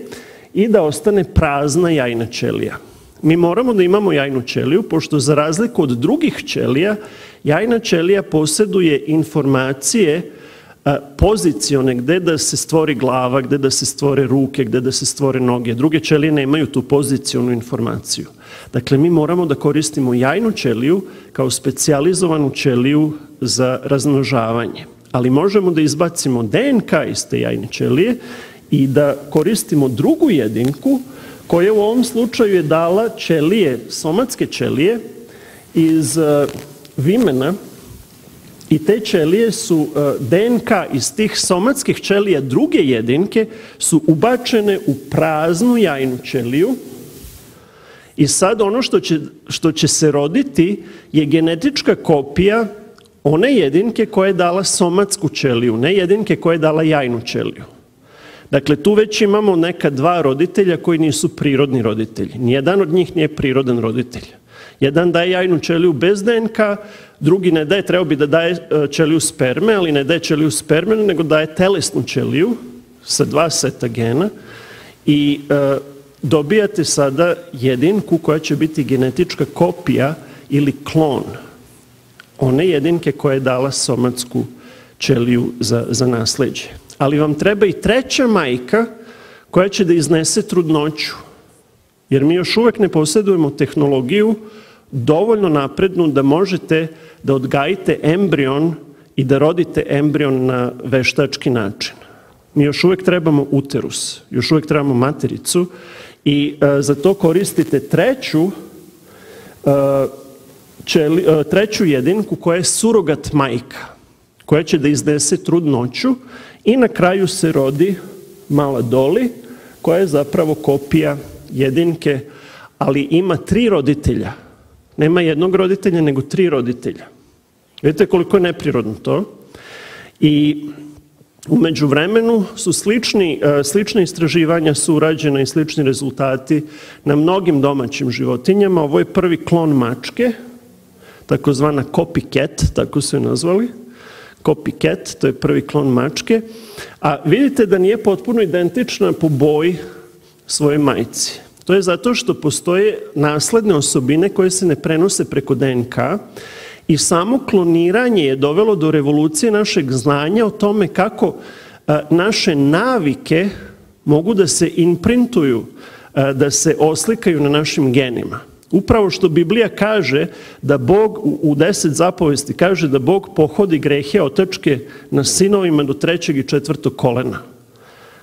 i da ostane prazna jajna ćelija. Mi moramo da imamo jajnu ćeliju, pošto za razliku od drugih ćelija, jajna ćelija posjeduje informacije pozicione gde da se stvori glava, gde da se stvore ruke, gde da se stvore noge. Druge ćelije nemaju tu pozicionu informaciju. Dakle, mi moramo da koristimo jajnu ćeliju kao specijalizovanu ćeliju za razmnožavanje. Ali možemo da izbacimo DNK iz te jajne ćelije i da koristimo drugu jedinku koja u ovom slučaju je dala ćelije, somatske ćelije iz uh, vimena i te ćelije su uh, DNK iz tih somatskih ćelija druge jedinke su ubačene u praznu jajnu ćeliju I sad ono što će, što će se roditi je genetička kopija one jedinke koja je dala somatsku ćeliju, ne jedinke koja je dala jajnu ćeliju. Dakle, tu već imamo neka dva roditelja koji nisu prirodni roditelji. Nijedan od njih nije prirodan roditelj. Jedan daje jajnu ćeliju bez DNK, drugi ne daje, trebao bi da daje e, ćeliju sperme, ali ne daje ćeliju sperme, nego daje telesnu ćeliju sa dva seta gena i e, dobijate sada jedinku koja će biti genetička kopija ili klon one jedinke koja je dala somatsku ćeliju za, za. Ali vam treba i treća majka koja će da iznese trudnoću. Jer mi još uvek ne posjedujemo tehnologiju dovoljno naprednu da možete da odgajite embrion i da rodite embrion na veštački način. Mi još uvek trebamo uterus, još uvek trebamo matericu i e, za to koristite treću e, e, treću jedinku koja je surogat majka, koja će da iznese trudnoću i na kraju se rodi mala Doli, koja je zapravo kopija jedinke, ali ima tri roditelja. Nema jednog roditelja, nego tri roditelja. Vidite koliko je neprirodno to. I Umeđu vremenu su slični, e, slične istraživanja su urađena i slični rezultati na mnogim domaćim životinjama. Ovo je prvi klon mačke, takozvana copycat, tako su je nazvali. Copycat, to je prvi klon mačke. A vidite da nije potpuno identična po boji svoje majici. To je zato što postoje nasledne osobine koje se ne prenose preko DNK i samo kloniranje je dovelo do revolucije našeg znanja o tome kako naše navike mogu da se imprintuju, da se oslikaju na našim genima. Upravo što Biblija kaže da Bog u deset zapovesti kaže da Bog pohodi grehe otačke na sinovima do trećeg i četvrtog kolena.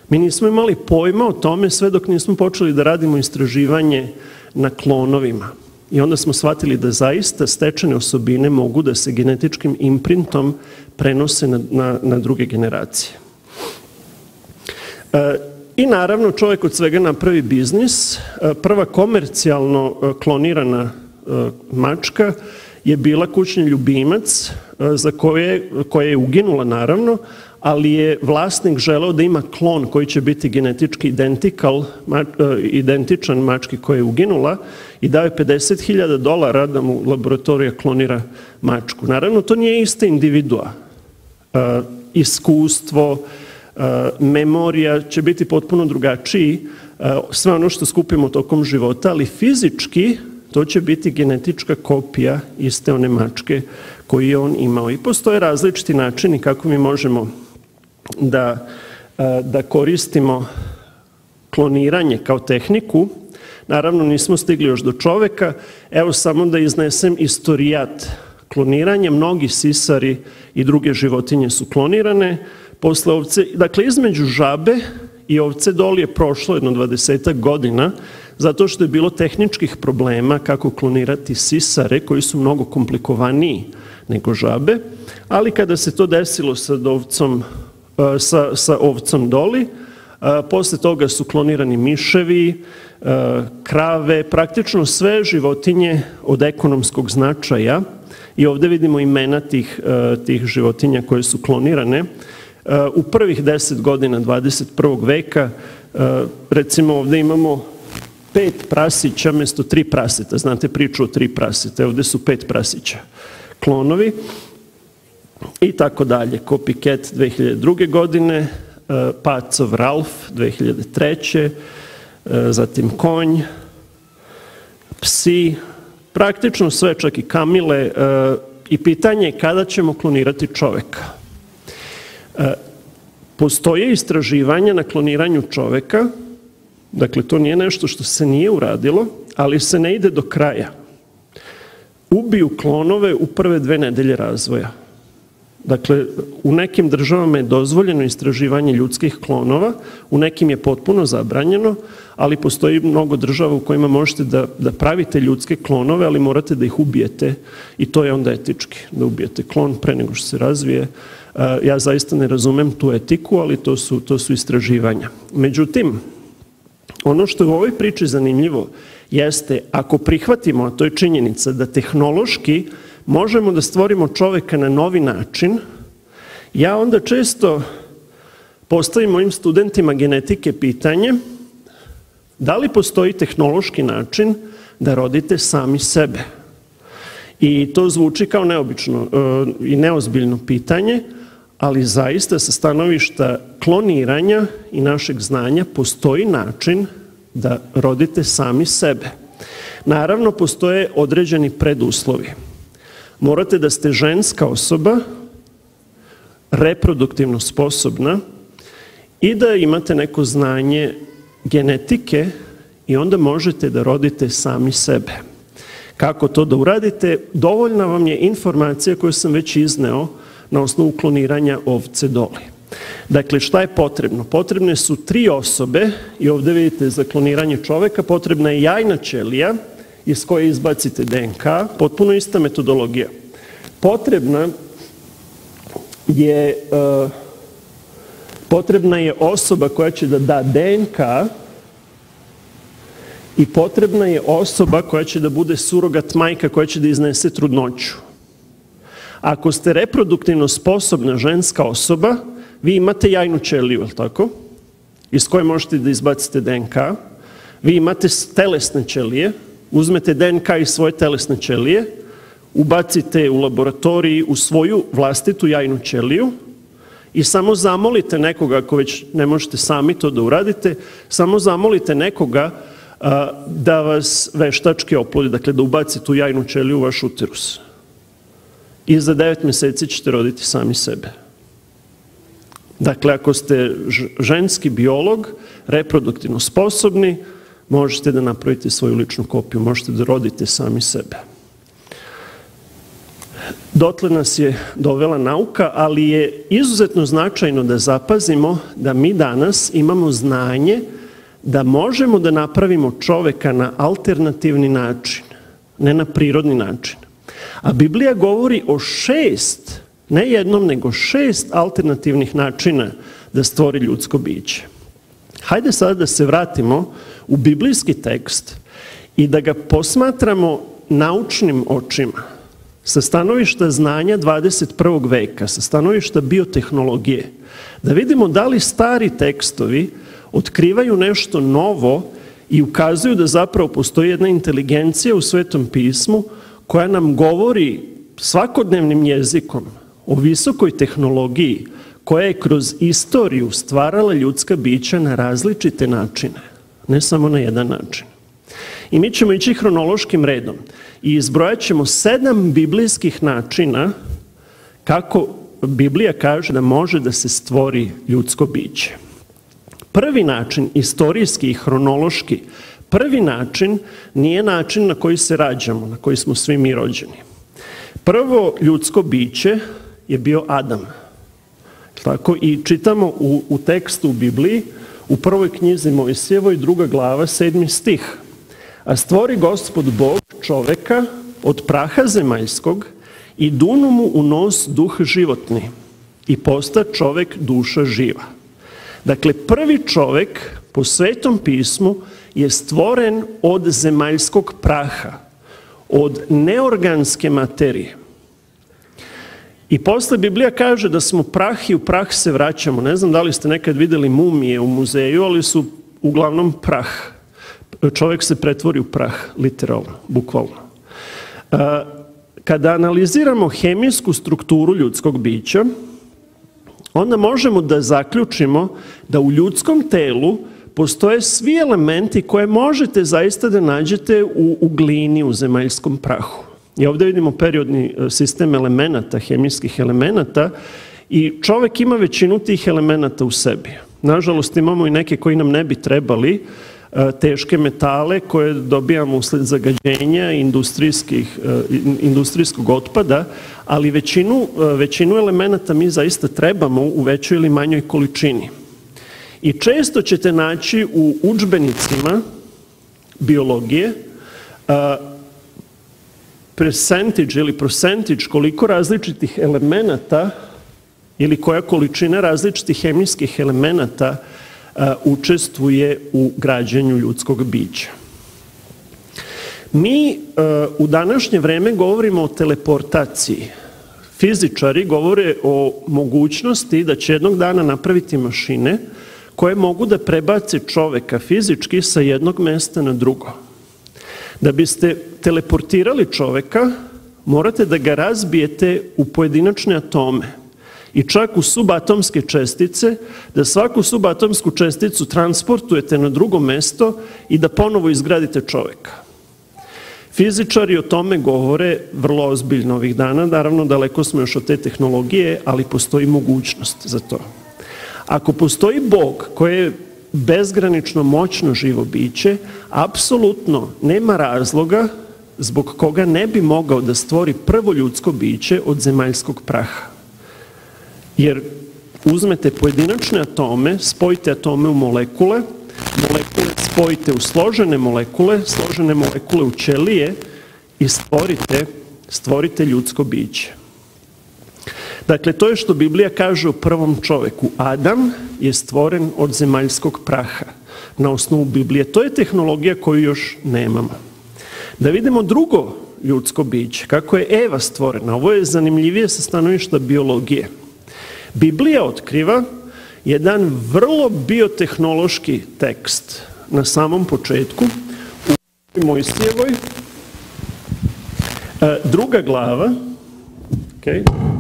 Mi nismo imali pojma o tome sve dok nismo počeli da radimo istraživanje na klonovima. I onda smo shvatili da zaista stečene osobine mogu da se genetičkim imprintom prenose na, na, na druge generacije. E, I naravno čovjek od svega napravi biznis. E, prva komercijalno e, klonirana e, mačka je bila kućni ljubimac za koje, koje je uginula naravno, ali je vlasnik želeo da ima klon koji će biti genetički identikal, identičan mački koja je uginula i dao je 50.000 dolara da mu laboratorija klonira mačku. Naravno, to nije ista individua. Iskustvo, memorija će biti potpuno drugačiji, sve ono što skupimo tokom života, ali fizički to će biti genetička kopija iste one mačke koju je on imao. I postoje različiti načini kako mi možemo da, da koristimo kloniranje kao tehniku. Naravno, nismo stigli još do čoveka. Evo samo da iznesem istorijat kloniranja. Mnogi sisari i druge životinje su klonirane posle ovce, dakle između žabe i ovce doli je prošlo jedno 20 godina zato što je bilo tehničkih problema kako klonirati sisare koji su mnogo komplikovaniji nego žabe, ali kada se to desilo sa ovcom, e, sa, sa ovcom doli, e, posle toga su klonirani miševi, e, krave, praktično sve životinje od ekonomskog značaja i ovde vidimo imena tih, tih životinja koje su klonirane u prvih deset godina 21. veka, e, recimo ovde imamo pet prasića mesto tri praseta. Znate priču o tri praseta, ovde su pet prasića. Klonovi i tako dalje. Copycat 2002. godine, e, Pacov Ralf 2003. E, zatim konj, psi, praktično sve, čak i kamile, i pitanje je kada ćemo klonirati čoveka. Postoje istraživanja na kloniranju čoveka, dakle to nije nešto što se nije uradilo, ali se ne ide do kraja. Ubiju klonove u prve dve nedelje razvoja. Dakle, u nekim državama je dozvoljeno istraživanje ljudskih klonova, u nekim je potpuno zabranjeno, ali postoji mnogo država u kojima možete da, da pravite ljudske klonove, ali morate da ih ubijete i to je onda etički, da ubijete klon pre nego što se razvije. Ja zaista ne razumem tu etiku, ali to su, to su istraživanja. Međutim, ono što je u ovoj priči zanimljivo jeste ako prihvatimo, a to je činjenica, da tehnološki možemo da stvorimo čoveka na novi način, ja onda često postavim mojim studentima genetike pitanje da li postoji tehnološki način da rodite sami sebe. I to zvuči kao neobično e, i neozbiljno pitanje, ali zaista sa stanovišta kloniranja i našeg znanja postoji način da rodite sami sebe. Naravno, postoje određeni preduslovi. Morate da ste ženska osoba, reproduktivno sposobna i da imate neko znanje genetike i onda možete da rodite sami sebe. Kako to da uradite? Dovoljna vam je informacija koju sam već izneo na osnovu kloniranja ovce doli. Dakle, šta je potrebno? Potrebne su tri osobe i ovde vidite za kloniranje čoveka potrebna je jajna ćelija iz koje izbacite DNK, potpuno ista metodologija. Potrebna je uh, potrebna je osoba koja će da da DNK i potrebna je osoba koja će da bude surogat majka koja će da iznese trudnoću. Ako ste reproduktivno sposobna ženska osoba, vi imate jajnu ćeliju, je tako? Iz koje možete da izbacite DNK. Vi imate telesne ćelije, uzmete DNK iz svoje telesne ćelije, ubacite u laboratoriji u svoju vlastitu jajnu ćeliju i samo zamolite nekoga, ako već ne možete sami to da uradite, samo zamolite nekoga da vas veštački oplodi, dakle da ubaci tu jajnu ćeliju u vaš uterus. I za devet meseci ćete roditi sami sebe. Dakle, ako ste ženski biolog, reproduktivno sposobni, možete da napravite svoju ličnu kopiju, možete da rodite sami sebe. Dotle nas je dovela nauka, ali je izuzetno značajno da zapazimo da mi danas imamo znanje da možemo da napravimo čoveka na alternativni način, ne na prirodni način. A Biblija govori o šest, ne jednom, nego šest alternativnih načina da stvori ljudsko biće. Hajde sada da se vratimo u biblijski tekst i da ga posmatramo naučnim očima, sa stanovišta znanja 21. veka, sa stanovišta biotehnologije, da vidimo da li stari tekstovi otkrivaju nešto novo i ukazuju da zapravo postoji jedna inteligencija u Svetom pismu koja nam govori svakodnevnim jezikom o visokoj tehnologiji koja je kroz istoriju stvarala ljudska bića na različite načine, ne samo na jedan način. I mi ćemo ići hronološkim redom i izbrojat ćemo sedam biblijskih načina kako Biblija kaže da može da se stvori ljudsko biće. Prvi način, istorijski i hronološki, prvi način nije način na koji se rađamo, na koji smo svi mi rođeni. Prvo ljudsko biće je bio Adam. Tako i čitamo u, u tekstu u Bibliji, u prvoj knjizi Mojsijevoj, druga glava, sedmi stih. A stvori gospod Bog čoveka od praha zemaljskog i dunu mu u nos duh životni i posta čovek duša živa. Dakle, prvi čovek po svetom pismu je stvoren od zemaljskog praha, od neorganske materije. I posle Biblija kaže da smo prah i u prah se vraćamo. Ne znam da li ste nekad videli mumije u muzeju, ali su uglavnom prah. Čovjek se pretvori u prah, literalno, bukvalno. Kada analiziramo hemijsku strukturu ljudskog bića, onda možemo da zaključimo da u ljudskom telu postoje svi elementi koje možete zaista da nađete u, u glini, u zemaljskom prahu. I ovde vidimo periodni e, sistem elemenata, hemijskih elemenata i čovek ima većinu tih elemenata u sebi. Nažalost imamo i neke koji nam ne bi trebali, E, teške metale koje dobijamo usled zagađenja e, industrijskog otpada, ali većinu, većinu elemenata mi zaista trebamo u većoj ili manjoj količini. I često ćete naći u učbenicima biologije percentage ili percentage koliko različitih elemenata ili koja količina različitih hemijskih elemenata učestvuje u građenju ljudskog bića. Mi e, u današnje vreme govorimo o teleportaciji. Fizičari govore o mogućnosti da će jednog dana napraviti mašine koje mogu da prebace čoveka fizički sa jednog mesta na drugo. Da biste teleportirali čoveka, morate da ga razbijete u pojedinačne atome i čak u subatomske čestice, da svaku subatomsku česticu transportujete na drugo mesto i da ponovo izgradite čoveka. Fizičari o tome govore vrlo ozbiljno ovih dana, naravno daleko smo još od te tehnologije, ali postoji mogućnost za to. Ako postoji Bog koji je bezgranično moćno živo biće, apsolutno nema razloga zbog koga ne bi mogao da stvori prvo ljudsko biće od zemaljskog praha. Jer uzmete pojedinačne atome, spojite atome u molekule, molekule spojite u složene molekule, složene molekule u ćelije i stvorite, stvorite ljudsko biće. Dakle, to je što Biblija kaže o prvom čoveku. Adam je stvoren od zemaljskog praha na osnovu Biblije. To je tehnologija koju još nemamo. Da vidimo drugo ljudsko biće, kako je Eva stvorena. Ovo je zanimljivije sa stanovišta biologije. Biblija otkriva jedan vrlo biotehnološki tekst na samom početku u Mojsijevoj e, druga glava okay.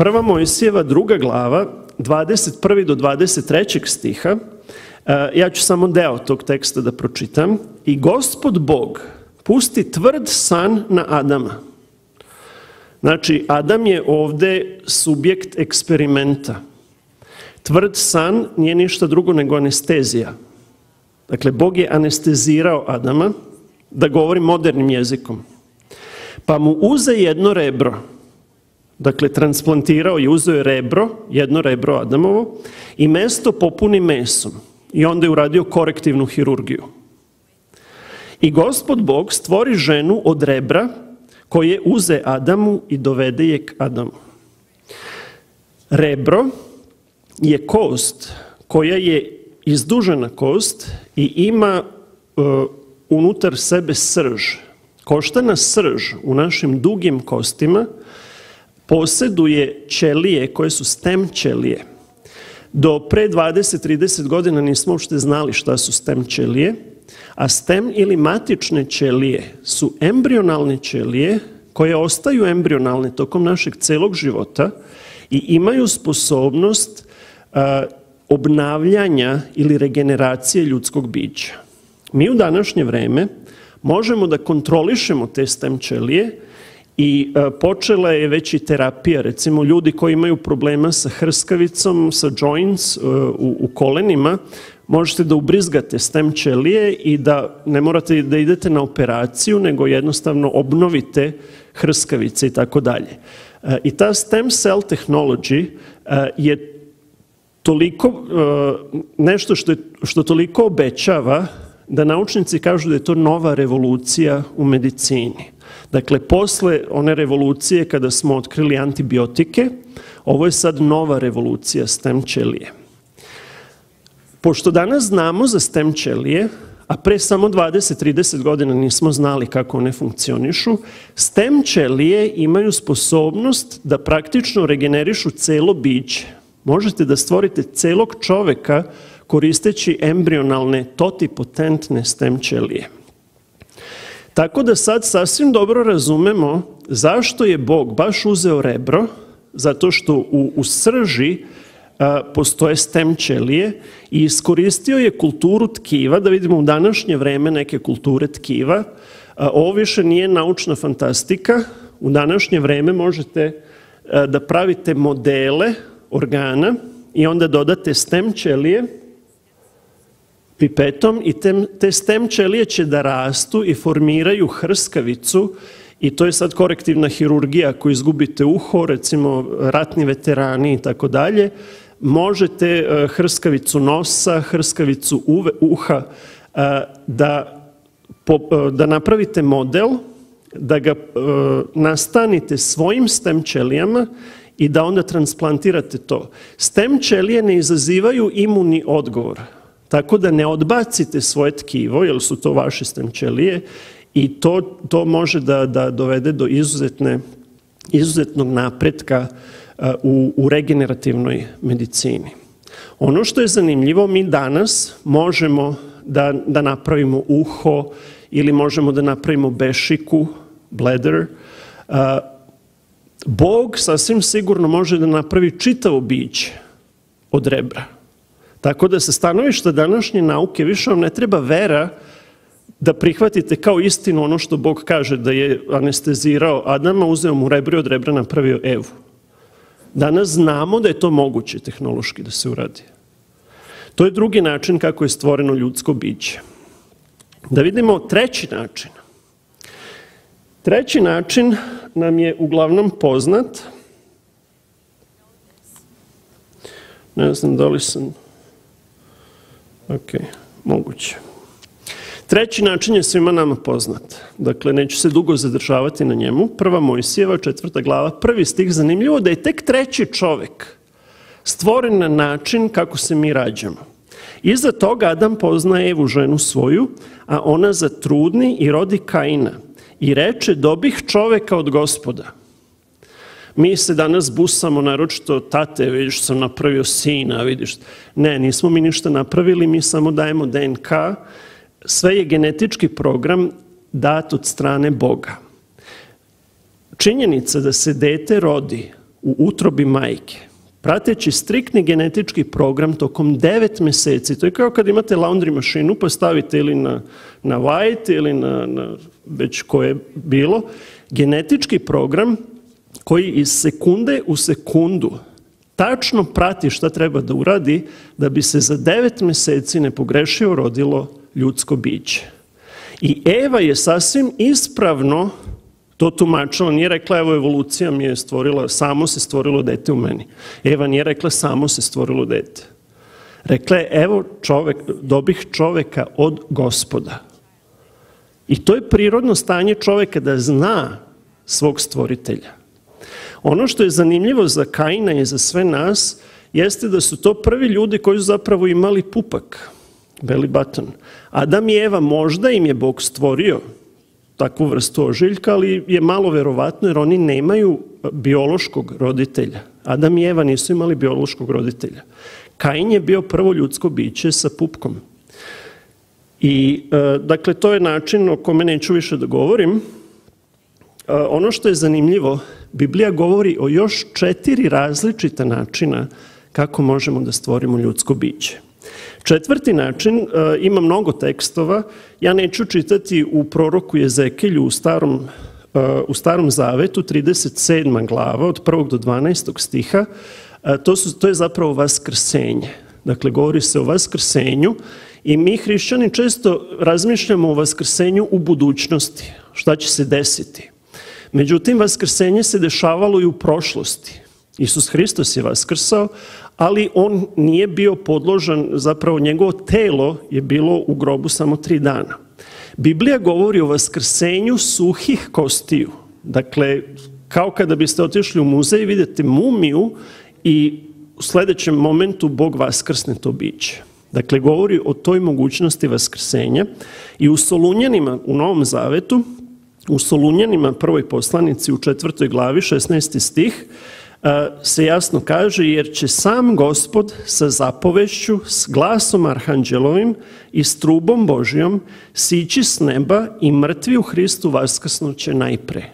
Prva Mojsijeva druga glava 21. do 23. stiha e, ja ću samo deo tog teksta da pročitam i gospod Bog pusti tvrd san na Adama Znači, Adam je ovde subjekt eksperimenta. Tvrd san nije ništa drugo nego anestezija. Dakle, Bog je anestezirao Adama, da govori modernim jezikom. Pa mu uze jedno rebro, dakle, transplantirao i uzeo je rebro, jedno rebro Adamovo, i mesto popuni mesom. I onda je uradio korektivnu hirurgiju. I gospod Bog stvori ženu od rebra koje uze Adamu i dovede je k Adamu. Rebro je kost koja je izdužena kost i ima uh, unutar sebe srž. Koštana srž u našim dugim kostima poseduje ćelije koje su stem ćelije. Do pre 20-30 godina nismo uopšte znali šta su stem ćelije, a stem ili matične ćelije su embrionalne ćelije koje ostaju embrionalne tokom našeg celog života i imaju sposobnost obnavljanja ili regeneracije ljudskog bića. Mi u današnje vreme možemo da kontrolišemo te stem ćelije i a, počela je već i terapija, recimo ljudi koji imaju problema sa hrskavicom, sa joints a, u, kolenima, možete da ubrizgate stem ćelije i da ne morate da idete na operaciju, nego jednostavno obnovite hrskavice i tako dalje. E, I ta stem cell technology e, je toliko, e, nešto što, je, što toliko obećava da naučnici kažu da je to nova revolucija u medicini. Dakle, posle one revolucije kada smo otkrili antibiotike, ovo je sad nova revolucija stem ćelije. Pošto danas znamo za stem ćelije, a pre samo 20-30 godina nismo znali kako one funkcionišu, stem ćelije imaju sposobnost da praktično regenerišu celo biće. Možete da stvorite celog čoveka koristeći embrionalne totipotentne stem ćelije. Tako da sad sasvim dobro razumemo zašto je Bog baš uzeo rebro, zato što u, u srži postoje stem ćelije i iskoristio je kulturu tkiva, da vidimo u današnje vreme neke kulture tkiva. Ovo više nije naučna fantastika. U današnje vreme možete da pravite modele organa i onda dodate stem ćelije pipetom i te, te stem ćelije će da rastu i formiraju hrskavicu i to je sad korektivna hirurgija ako izgubite uho, recimo ratni veterani i tako dalje, možete e, hrskavicu nosa, hrskavicu uve, uha e, da, e, da napravite model, da ga nastanite svojim stem ćelijama i da onda transplantirate to. Stem ćelije ne izazivaju imunni odgovor. Tako da ne odbacite svoje tkivo, jer su to vaše stenčelije, i to, to može da, da dovede do izuzetne, izuzetnog napretka u, u regenerativnoj medicini. Ono što je zanimljivo, mi danas možemo da, da napravimo uho ili možemo da napravimo bešiku, bladder. Bog sasvim sigurno može da napravi čitavo biće od rebra. Tako da sa stanovišta današnje nauke više vam ne treba vera da prihvatite kao istinu ono što Bog kaže da je anestezirao Adama, uzeo mu rebro i od rebra napravio Evu. Danas znamo da je to moguće tehnološki da se uradi. To je drugi način kako je stvoreno ljudsko biće. Da vidimo treći način. Treći način nam je uglavnom poznat. Ne znam da li sam... Ok, moguće. Treći način je svima nama poznat. Dakle, neću se dugo zadržavati na njemu. Prva Mojsijeva, četvrta glava, prvi stih, zanimljivo da je tek treći čovek stvoren na način kako se mi rađamo. Iza toga Adam pozna Evu, ženu svoju, a ona zatrudni i rodi Kaina. I reče, dobih čoveka od gospoda. Mi se danas busamo, naročito tate, vidiš, sam napravio sina, vidiš. Ne, nismo mi ništa napravili, mi samo dajemo DNK, sve je genetički program dat od strane Boga. Činjenica da se dete rodi u utrobi majke, prateći striktni genetički program tokom 9 meseci, to je kao kad imate laundry mašinu pa stavite ili na, na white ili na, na već koje bilo, genetički program koji iz sekunde u sekundu tačno prati šta treba da uradi da bi se za 9 meseci nepogrešio rodilo ljudsko biće. I Eva je sasvim ispravno to tumačila, nije rekla evo evolucija mi je stvorila, samo se stvorilo dete u meni. Eva nije rekla samo se stvorilo dete. Rekla je evo čovek, dobih čoveka od gospoda. I to je prirodno stanje čoveka da zna svog stvoritelja. Ono što je zanimljivo za Kaina i za sve nas jeste da su to prvi ljudi koji su zapravo imali pupak, belly button. Adam i Eva možda im je Bog stvorio takvu vrstu ožiljka, ali je malo verovatno jer oni nemaju biološkog roditelja. Adam i Eva nisu imali biološkog roditelja. Kain je bio prvo ljudsko biće sa pupkom. I, e, dakle, to je način o kome neću više da govorim. E, ono što je zanimljivo, Biblija govori o još četiri različita načina kako možemo da stvorimo ljudsko biće. Četvrti način e, ima mnogo tekstova. Ja neću čitati u proroku Jezekilju u starom, e, u starom zavetu, 37. glava, od 1. do 12. stiha. E, to, su, to je zapravo vaskrsenje. Dakle, govori se o vaskrsenju i mi hrišćani često razmišljamo o vaskrsenju u budućnosti. Šta će se desiti? Međutim, vaskrsenje se dešavalo i u prošlosti. Isus Hristos je vaskrsao, ali on nije bio podložan, zapravo njegovo telo je bilo u grobu samo tri dana. Biblija govori o vaskrsenju suhih kostiju. Dakle, kao kada biste otišli u muzej i vidite mumiju i u sledećem momentu Bog vaskrsne to biće. Dakle, govori o toj mogućnosti vaskrsenja i u Solunjanima u Novom Zavetu, u Solunjanima prvoj poslanici u četvrtoj glavi, 16. stih, se jasno kaže, jer će sam gospod sa zapovešću, s glasom arhanđelovim i s trubom Božijom sići s neba i mrtvi u Hristu vaskrsnuće najpre.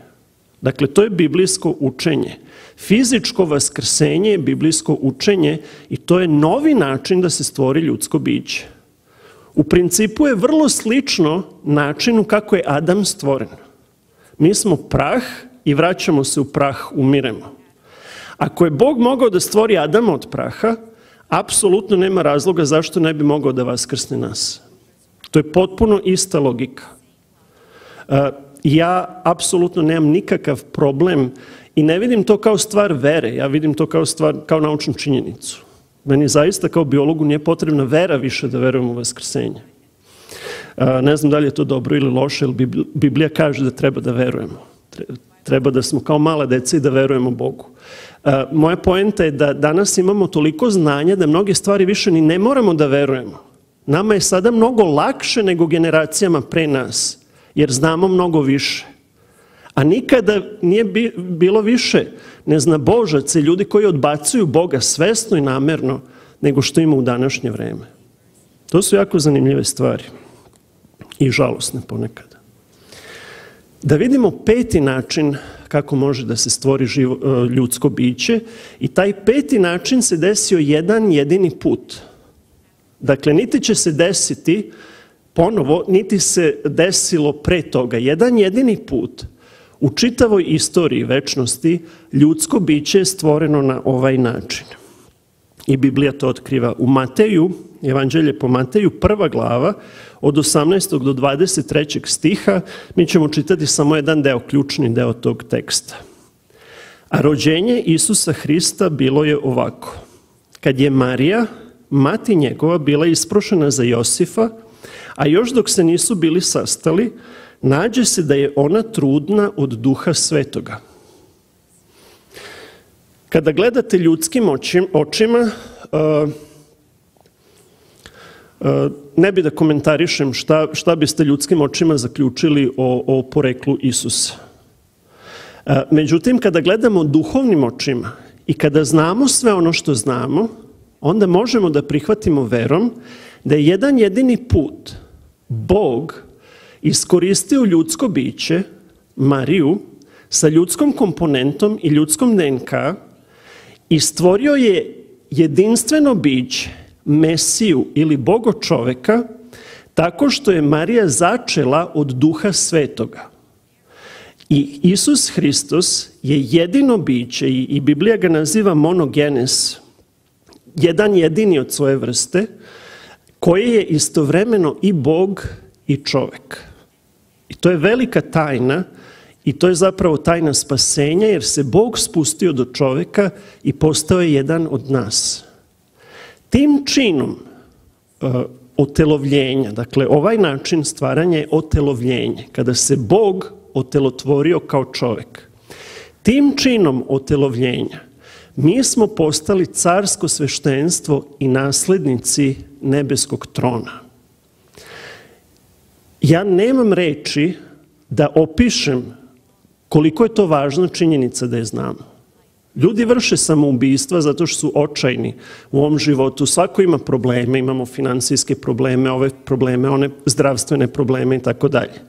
Dakle, to je biblijsko učenje. Fizičko vaskrsenje je biblijsko učenje i to je novi način da se stvori ljudsko biće. U principu je vrlo slično načinu kako je Adam stvoren. Mi smo prah i vraćamo se u prah, umiremo. Ako je Bog mogao da stvori Adama od praha, apsolutno nema razloga zašto ne bi mogao da vaskrsne nas. To je potpuno ista logika. E, ja apsolutno nemam nikakav problem i ne vidim to kao stvar vere, ja vidim to kao, stvar, kao naučnu činjenicu. Meni zaista kao biologu nije potrebna vera više da verujem u vaskrsenje. Ne znam da li je to dobro ili loše, ali Biblija kaže da treba da verujemo. Treba da smo kao mala deca i da verujemo Bogu. Moja poenta je da danas imamo toliko znanja da mnoge stvari više ni ne moramo da verujemo. Nama je sada mnogo lakše nego generacijama pre nas, jer znamo mnogo više. A nikada nije bilo više ne zna božace, ljudi koji odbacuju Boga svesno i namerno, nego što ima u današnje vreme. To su jako zanimljive stvari i žalosne ponekad. Da vidimo peti način kako može da se stvori živo, e, ljudsko biće i taj peti način se desio jedan jedini put. Dakle, niti će se desiti ponovo, niti se desilo pre toga. Jedan jedini put u čitavoj istoriji večnosti ljudsko biće je stvoreno na ovaj način. I Biblija to otkriva u Mateju, Evanđelje po Mateju, prva glava, od 18. do 23. stiha, mi ćemo čitati samo jedan deo, ključni deo tog teksta. A rođenje Isusa Hrista bilo je ovako. Kad je Marija, mati njegova, bila isprošena za Josifa, a još dok se nisu bili sastali, nađe se da je ona trudna od duha svetoga. Kada gledate ljudskim očima, uh, ne bi da komentarišem šta, šta biste ljudskim očima zaključili o, o poreklu Isusa. Uh, međutim, kada gledamo duhovnim očima i kada znamo sve ono što znamo, onda možemo da prihvatimo verom da je jedan jedini put Bog iskoristio ljudsko biće, Mariju, sa ljudskom komponentom i ljudskom DNK i stvorio je jedinstveno biće, Mesiju ili Bogo čoveka, tako što je Marija začela od duha svetoga. I Isus Hristos je jedino biće i Biblija ga naziva monogenes, jedan jedini od svoje vrste, koji je istovremeno i Bog i čovek. I to je velika tajna i to je zapravo tajna spasenja jer se Bog spustio do čoveka i postao je jedan od nas. Tim činom uh, otelovljenja, dakle ovaj način stvaranja je otelovljenje, kada se Bog otelotvorio kao čovek. Tim činom otelovljenja mi smo postali carsko sveštenstvo i naslednici nebeskog trona. Ja nemam reči da opišem koliko je to važna činjenica da je znamo. Ljudi vrše samoubistva zato što su očajni u ovom životu. Svako ima probleme, imamo finansijske probleme, ove probleme, one zdravstvene probleme i tako dalje.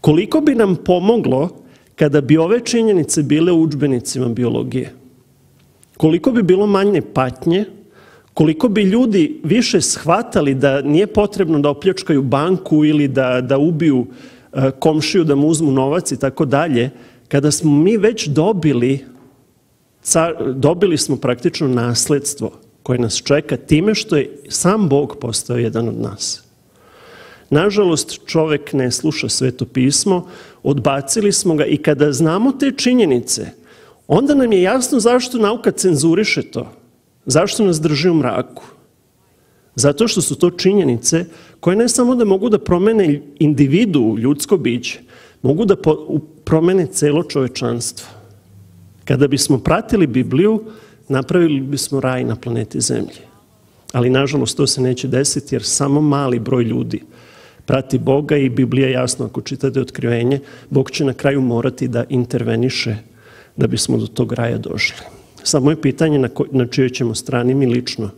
Koliko bi nam pomoglo kada bi ove činjenice bile u učbenicima biologije? Koliko bi bilo manje patnje, koliko bi ljudi više shvatali da nije potrebno da opljačkaju banku ili da, da ubiju e, komšiju, da mu uzmu novac i tako dalje, kada smo mi već dobili, dobili smo praktično nasledstvo koje nas čeka time što je sam Bog postao jedan od nas. Nažalost, čovek ne sluša sveto pismo, odbacili smo ga i kada znamo te činjenice, onda nam je jasno zašto nauka cenzuriše to. Zašto nas drži u mraku? Zato što su to činjenice koje ne samo da mogu da promene individu, ljudsko biće, mogu da promene celo čovečanstvo. Kada bismo pratili Bibliju, napravili bismo raj na planeti Zemlji. Ali, nažalost, to se neće desiti jer samo mali broj ljudi prati Boga i Biblija jasno, ako čitate otkrivenje, Bog će na kraju morati da interveniše da bismo do tog raja došli. Samo je pitanje na, čijoj ćemo strani mi lično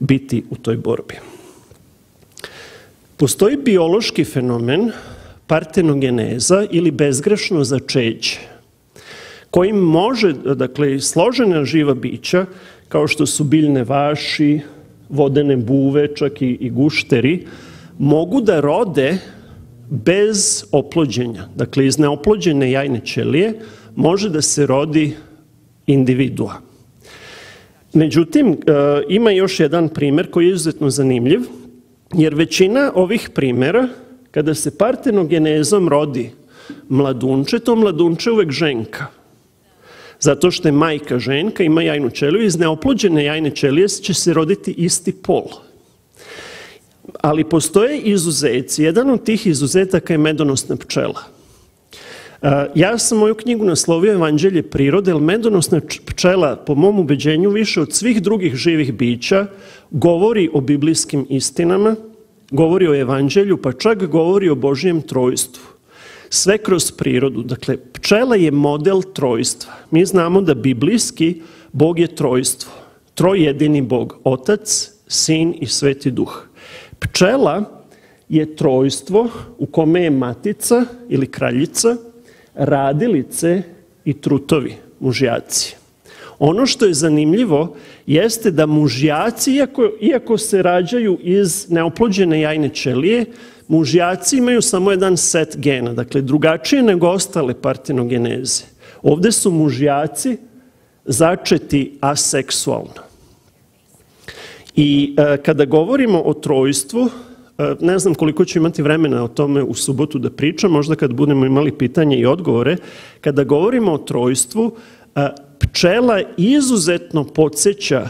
biti u toj borbi. Postoji biološki fenomen partenogeneza ili bezgrešno začeće, kojim može, dakle, složena živa bića, kao što su biljne vaši, vodene buve, čak i, i gušteri, mogu da rode bez oplođenja. Dakle, iz neoplođene jajne ćelije može da se rodi individua. Međutim, e, ima još jedan primer koji je izuzetno zanimljiv, jer većina ovih primera, kada se partenogenezom rodi mladunče, to mladunče uvek ženka. Zato što je majka ženka, ima jajnu ćeliju, iz neoplođene jajne ćelije će se roditi isti pol. Ali postoje izuzeci. Jedan od tih izuzetaka je medonosna pčela. Ja sam moju knjigu naslovio Evanđelje prirode, jer medonosna pčela, po mom ubeđenju, više od svih drugih živih bića, govori o biblijskim istinama govori o evanđelju, pa čak govori o Božjem trojstvu. Sve kroz prirodu. Dakle, pčela je model trojstva. Mi znamo da biblijski Bog je trojstvo. Trojedini Bog, Otac, Sin i Sveti Duh. Pčela je trojstvo u kome je matica ili kraljica, radilice i trutovi, mužjaci. Ono što je zanimljivo jeste da mužjaci, iako, iako se rađaju iz neoplođene jajne ćelije, mužjaci imaju samo jedan set gena, dakle drugačije nego ostale partenogeneze. Ovde su mužjaci začeti aseksualno. I e, kada govorimo o trojstvu, e, ne znam koliko ću imati vremena o tome u subotu da pričam, možda kad budemo imali pitanje i odgovore, kada govorimo o trojstvu, e, pčela izuzetno podsjeća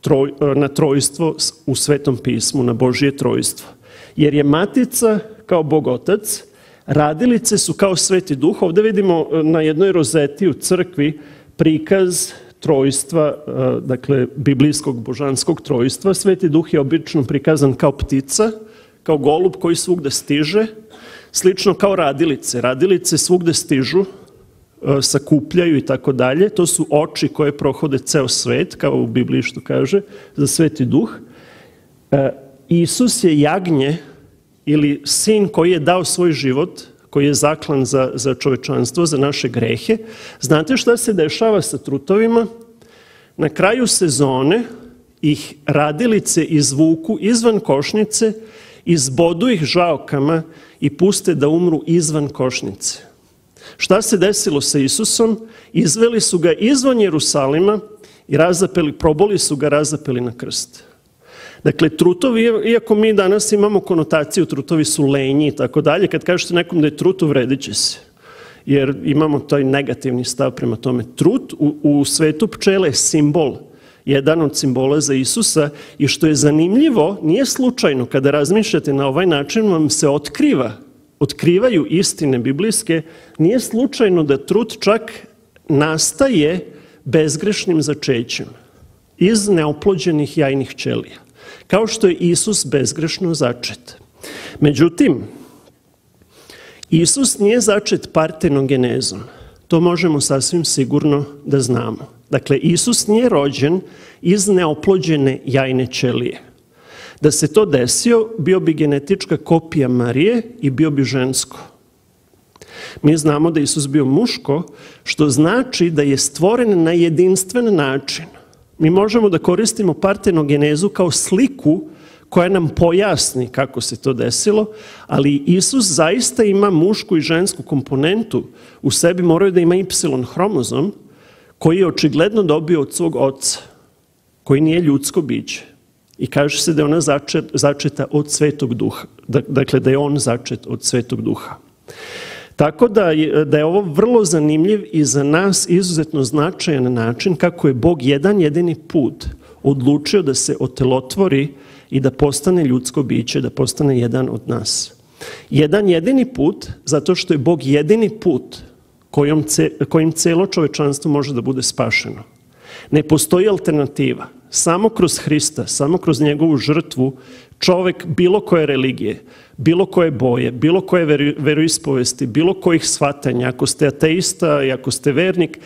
troj, na trojstvo u Svetom pismu, na Božije trojstvo. Jer je matica kao bogotac, radilice su kao sveti duh. Ovde vidimo na jednoj rozeti u crkvi prikaz trojstva, e, dakle, biblijskog božanskog trojstva. Sveti duh je obično prikazan kao ptica, kao golub koji svugde stiže, slično kao radilice. Radilice svugde stižu, e, sakupljaju i tako dalje. To su oči koje prohode ceo svet, kao u Bibliji što kaže, za sveti duh. E, Isus je jagnje ili sin koji je dao svoj život koji je zaklan za, za čovečanstvo, za naše grehe. Znate šta se dešava sa trutovima? Na kraju sezone ih radilice izvuku izvan košnice, izbodu ih žaokama i puste da umru izvan košnice. Šta se desilo sa Isusom? Izveli su ga izvan Jerusalima i razapeli, proboli su ga, razapeli na krst. Dakle, trutovi, iako mi danas imamo konotaciju, trutovi su lenji i tako dalje, kad kažete nekom da je trut, uvredit će se. Jer imamo taj negativni stav prema tome. Trut u, u svetu pčele je simbol, jedan od simbola za Isusa i što je zanimljivo, nije slučajno kada razmišljate na ovaj način vam se otkriva, otkrivaju istine biblijske, nije slučajno da trut čak nastaje bezgrešnim začećem iz neoplođenih jajnih ćelija kao što je Isus bezgrešno začet. Međutim, Isus nije začet partenogenezom. To možemo sasvim sigurno da znamo. Dakle, Isus nije rođen iz neoplođene jajne ćelije. Da se to desio, bio bi genetička kopija Marije i bio bi žensko. Mi znamo da Isus bio muško, što znači da je stvoren na jedinstven način – Mi možemo da koristimo partenogenezu kao sliku koja nam pojasni kako se to desilo, ali Isus zaista ima mušku i žensku komponentu. U sebi moraju da ima Y hromozom, koji je očigledno dobio od svog oca, koji nije ljudsko biće. I kaže se da je ona začeta od svetog duha. Dakle, da je on začet od svetog duha. Tako da je, ovo vrlo zanimljiv i za nas izuzetno značajan način kako je Bog jedan jedini put odlučio da se otelotvori i da postane ljudsko biće, da postane jedan od nas. Jedan jedini put, zato što je Bog jedini put kojom, kojim celo čovečanstvo može da bude spašeno. Ne postoji alternativa. Samo kroz Hrista, samo kroz njegovu žrtvu, čovek bilo koje religije, bilo koje boje, bilo koje veroispovesti, bilo kojih shvatanja, ako ste ateista i ako ste vernik,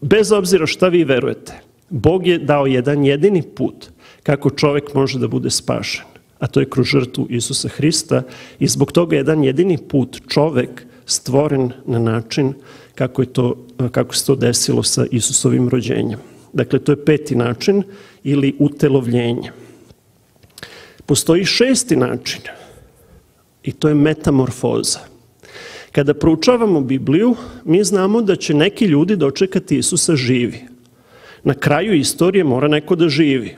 bez obzira šta vi verujete, Bog je dao jedan jedini put kako čovek može da bude spašen, a to je kroz žrtvu Isusa Hrista i zbog toga jedan jedini put čovek stvoren na način kako, je to, kako se to desilo sa Isusovim rođenjem. Dakle, to je peti način ili utelovljenje. Postoji šesti način i to je metamorfoza. Kada proučavamo Bibliju, mi znamo da će neki ljudi dočekati Isusa živi. Na kraju istorije mora neko da živi.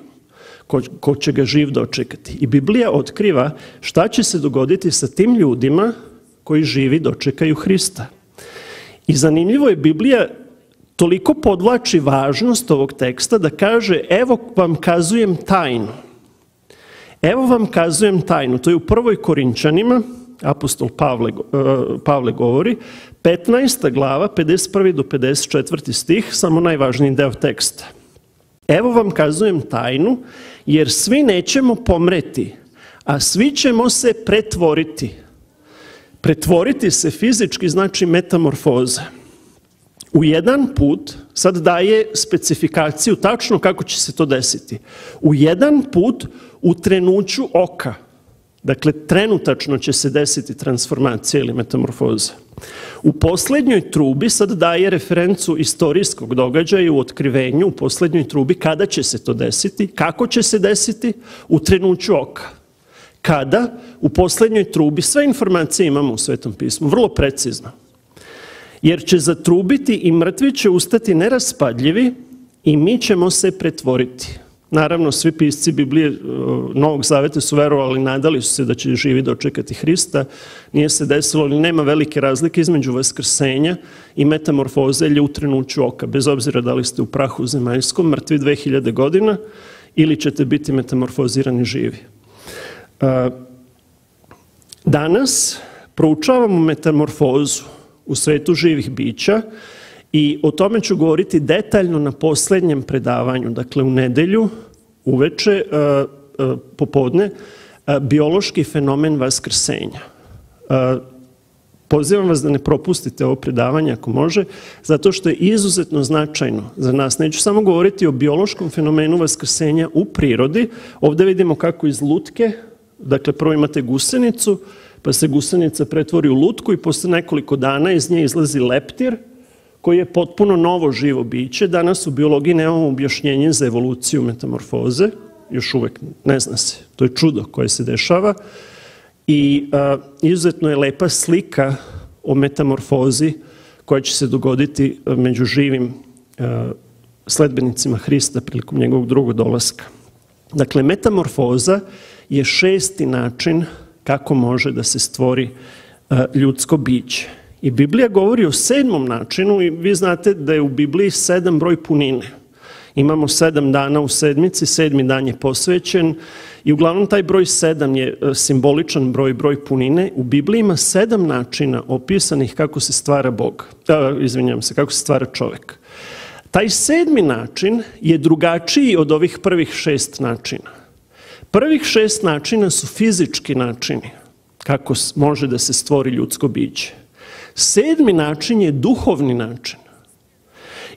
Ko, će ga živ dočekati. I Biblija otkriva šta će se dogoditi sa tim ljudima koji živi dočekaju Hrista. I zanimljivo je Biblija toliko podlači važnost ovog teksta da kaže evo vam kazujem tajnu. Evo vam kazujem tajnu. To je u prvoj Korinčanima, apostol Pavle, uh, Pavle govori, 15. glava, 51. do 54. stih, samo najvažniji deo teksta. Evo vam kazujem tajnu, jer svi nećemo pomreti, a svi ćemo se pretvoriti. Pretvoriti se fizički znači metamorfoza. U jedan put, sad daje specifikaciju tačno kako će se to desiti. U jedan put u trenuću oka, dakle trenutačno će se desiti transformacija ili metamorfoza. U poslednjoj trubi sad daje referencu istorijskog događaja u otkrivenju u poslednjoj trubi kada će se to desiti, kako će se desiti u trenuću oka. Kada u poslednjoj trubi sve informacije imamo u Svetom pismu, vrlo precizno. Jer će zatrubiti i mrtvi će ustati neraspadljivi i mi ćemo se pretvoriti. Naravno, svi pisci Biblije Novog Zaveta su verovali, nadali su se da će živi dočekati Hrista. Nije se desilo, ali nema velike razlike između vaskrsenja i metamorfoze u oka, bez obzira da li ste u prahu zemaljskom, mrtvi 2000 godina, ili ćete biti metamorfozirani živi. Danas proučavamo metamorfozu u svetu živih bića i o tome ću govoriti detaljno na poslednjem predavanju, dakle u nedelju, uveče, popodne, biološki fenomen vaskrsenja. Pozivam vas da ne propustite ovo predavanje ako može, zato što je izuzetno značajno za nas. Neću samo govoriti o biološkom fenomenu vaskrsenja u prirodi. Ovde vidimo kako iz lutke, dakle prvo imate gusenicu, pa se gusenica pretvori u lutku i posle nekoliko dana iz nje izlazi leptir, koji je potpuno novo živo biće. Danas u biologiji nemamo objašnjenje za evoluciju metamorfoze, još uvek ne zna se. To je čudo koje se dešava. I izuzetno je lepa slika o metamorfozi koja će se dogoditi među živim sledbenicima Hrista prilikom njegovog drugog dolaska. Dakle, metamorfoza je šesti način kako može da se stvori ljudsko biće. I Biblija govori o sedmom načinu i vi znate da je u Bibliji sedam broj punine. Imamo sedam dana u sedmici, sedmi dan je posvećen i uglavnom taj broj sedam je simboličan broj, broj punine. U Bibliji ima sedam načina opisanih kako se stvara Bog, uh, izvinjam se, kako se stvara čovek. Taj sedmi način je drugačiji od ovih prvih šest načina. Prvih šest načina su fizički načini kako može da se stvori ljudsko biće. Sedmi način je duhovni način.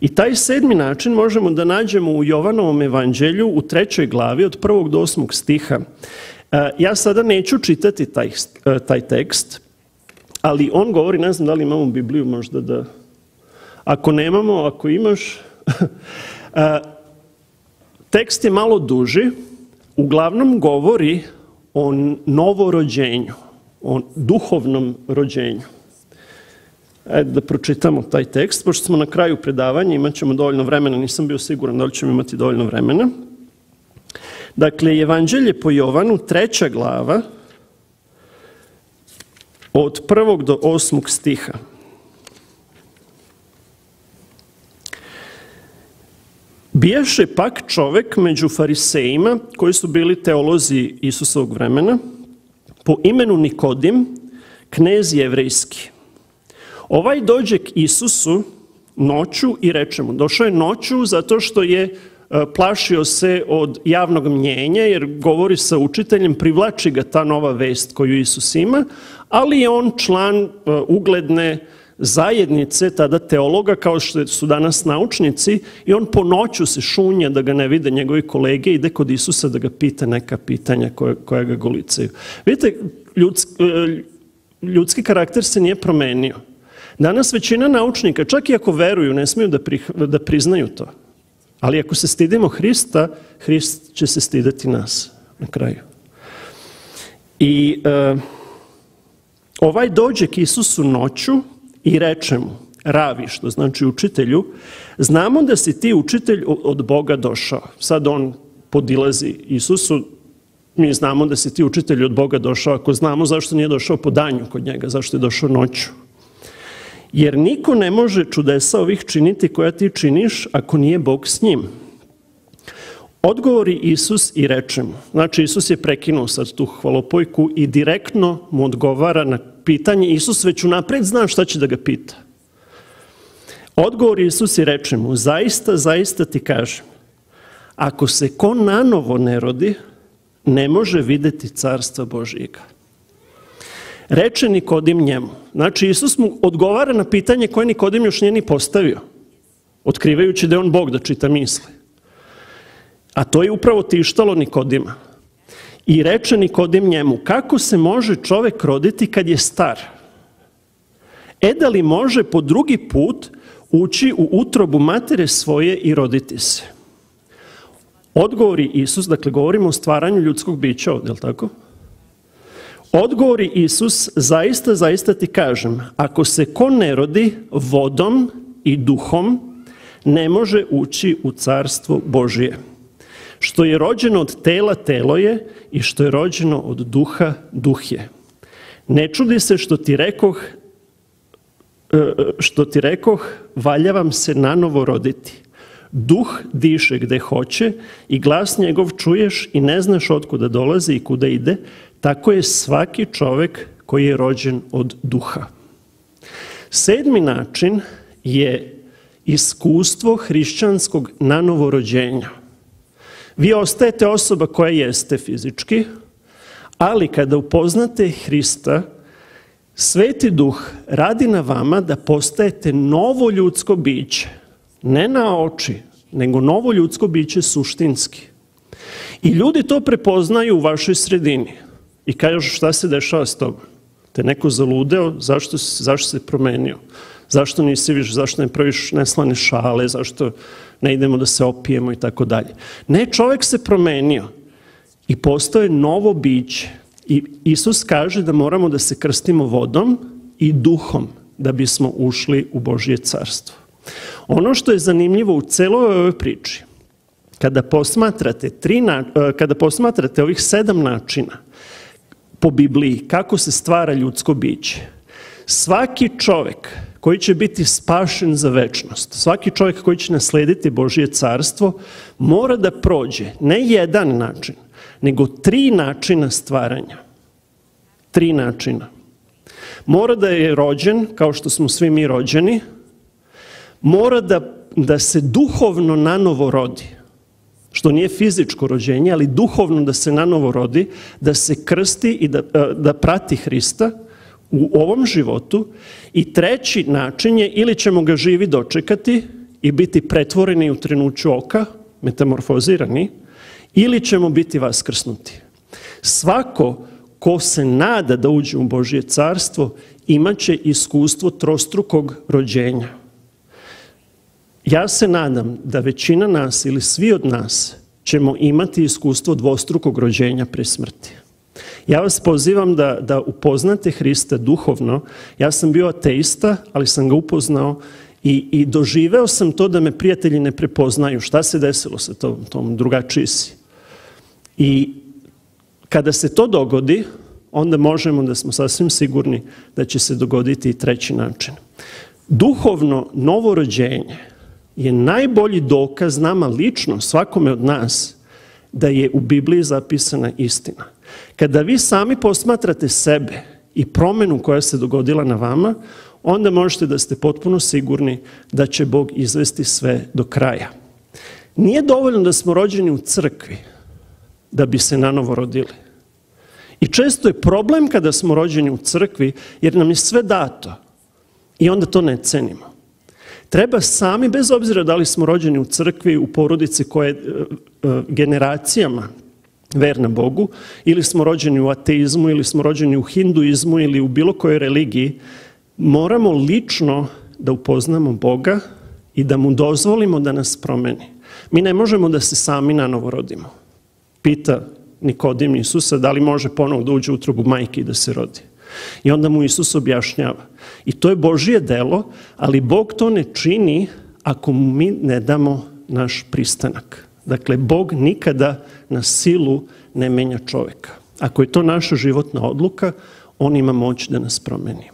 I taj sedmi način možemo da nađemo u Jovanovom evanđelju u trećoj glavi od prvog do osmog stiha. E, ja sada neću čitati taj, e, taj tekst, ali on govori, ne znam da li imamo Bibliju možda da... Ako nemamo, ako imaš... E, tekst je malo duži, uglavnom govori o novorođenju, o duhovnom rođenju. Ajde da pročitamo taj tekst, pošto smo na kraju predavanja, imat ćemo dovoljno vremena, nisam bio siguran da li ćemo imati dovoljno vremena. Dakle, Evanđelje po Jovanu, treća glava, od prvog do osmog stiha. Bijaše pak čovek među farisejima, koji su bili teolozi Isusovog vremena, po imenu Nikodim, knez jevrejski. Ovaj dođe k Isusu noću i reče mu, došao je noću zato što je e, plašio se od javnog mnjenja jer govori sa učiteljem, privlači ga ta nova vest koju Isus ima, ali je on član e, ugledne zajednice, tada teologa, kao što su danas naučnici, i on po noću se šunja da ga ne vide njegovi kolege, ide kod Isusa da ga pita neka pitanja koje, koja ga golicaju. Vidite, ljudski, e, ljudski karakter se nije promenio. Danas većina naučnika, čak i ako veruju, ne smiju da, da priznaju to. Ali ako se stidimo Hrista, Hrist će se stidati nas na kraju. I e, ovaj dođe k Isusu noću i reče mu, ravi, što znači učitelju, znamo da si ti učitelj od Boga došao. Sad on podilazi Isusu, mi znamo da si ti učitelj od Boga došao, ako znamo zašto nije došao po danju kod njega, zašto je došao noću. Jer niko ne može čudesa ovih činiti koja ti činiš ako nije Bog s njim. Odgovori Isus i reče mu. Znači, Isus je prekinuo sad tu hvalopojku i direktno mu odgovara na pitanje. Isus već unapred zna šta će da ga pita. Odgovori Isus i reče mu, zaista, zaista ti kažem, ako se ko nanovo ne rodi, ne može videti carstva Božijega. Reče Nikodim njemu. Znači, Isus mu odgovara na pitanje koje Nikodim još nije ni postavio, otkrivajući da je on Bog da čita misli. A to je upravo tištalo Nikodima. I reče Nikodim njemu, kako se može čovek roditi kad je star? E da li može po drugi put ući u utrobu matere svoje i roditi se? Odgovori Isus, dakle govorimo o stvaranju ljudskog bića ovdje, je li tako? Odgovori Isus, zaista, zaista ti kažem, ako se ko ne rodi vodom i duhom, ne može ući u carstvo Božije. Što je rođeno od tela, telo je, i što je rođeno od duha, duh je. Ne čudi se što ti rekoh, e, što ti rekoh, valja vam se nanovo roditi. Duh diše gde hoće i glas njegov čuješ i ne znaš otkuda dolazi i kuda ide, tako je svaki čovek koji je rođen od duha. Sedmi način je iskustvo hrišćanskog nanovorođenja. Vi ostajete osoba koja jeste fizički, ali kada upoznate Hrista, Sveti duh radi na vama da postajete novo ljudsko biće, ne na oči, nego novo ljudsko biće suštinski. I ljudi to prepoznaju u vašoj sredini i kažu šta se dešava s tobom. Te neko zaludeo, zašto, zašto se promenio? Zašto nisi više, zašto ne praviš neslane šale, zašto ne idemo da se opijemo i tako dalje. Ne, čovek se promenio i postoje novo biće. I Isus kaže da moramo da se krstimo vodom i duhom da bismo ušli u Božje carstvo. Ono što je zanimljivo u celoj ovoj priči, kada posmatrate, tri, e, kada posmatrate ovih sedam načina po Bibliji kako se stvara ljudsko biće, svaki čovek koji će biti spašen za večnost, svaki čovjek koji će naslediti Božije carstvo, mora da prođe ne jedan način, nego tri načina stvaranja. Tri načina. Mora da je rođen, kao što smo svi mi rođeni, mora da, da se duhovno nanovo rodi, što nije fizičko rođenje, ali duhovno da se nanovo rodi, da se krsti i da, da prati Hrista, u ovom životu i treći način je ili ćemo ga živi dočekati i biti pretvoreni u trenuću oka, metamorfozirani, ili ćemo biti vaskrsnuti. Svako ko se nada da uđe u Božje carstvo imaće iskustvo trostrukog rođenja. Ja se nadam da većina nas ili svi od nas ćemo imati iskustvo dvostrukog rođenja pre smrti. Ja vas pozivam da, da upoznate Hrista duhovno. Ja sam bio ateista, ali sam ga upoznao i, i doživeo sam to da me prijatelji ne prepoznaju. Šta se desilo sa tom, tom drugačiji si? I kada se to dogodi, onda možemo da smo sasvim sigurni da će se dogoditi i treći način. Duhovno novorođenje je najbolji dokaz nama lično, svakome od nas, da je u Bibliji zapisana istina. Kada vi sami posmatrate sebe i promenu koja se dogodila na vama, onda možete da ste potpuno sigurni da će Bog izvesti sve do kraja. Nije dovoljno da smo rođeni u crkvi da bi se nanovo rodili. I često je problem kada smo rođeni u crkvi jer nam je sve dato i onda to ne cenimo. Treba sami, bez obzira da li smo rođeni u crkvi, u porodici koje e, e, generacijama verna Bogu, ili smo rođeni u ateizmu, ili smo rođeni u hinduizmu, ili u bilo kojoj religiji, moramo lično da upoznamo Boga i da mu dozvolimo da nas promeni. Mi ne možemo da se sami na novo rodimo. Pita Nikodim Isusa da li može ponovo da uđe u utrobu majke i da se rodi. I onda mu Isus objašnjava. I to je Božije delo, ali Bog to ne čini ako mu mi ne damo naš pristanak. Dakle, Bog nikada na silu ne menja čoveka. Ako je to naša životna odluka, on ima moć da nas promeni.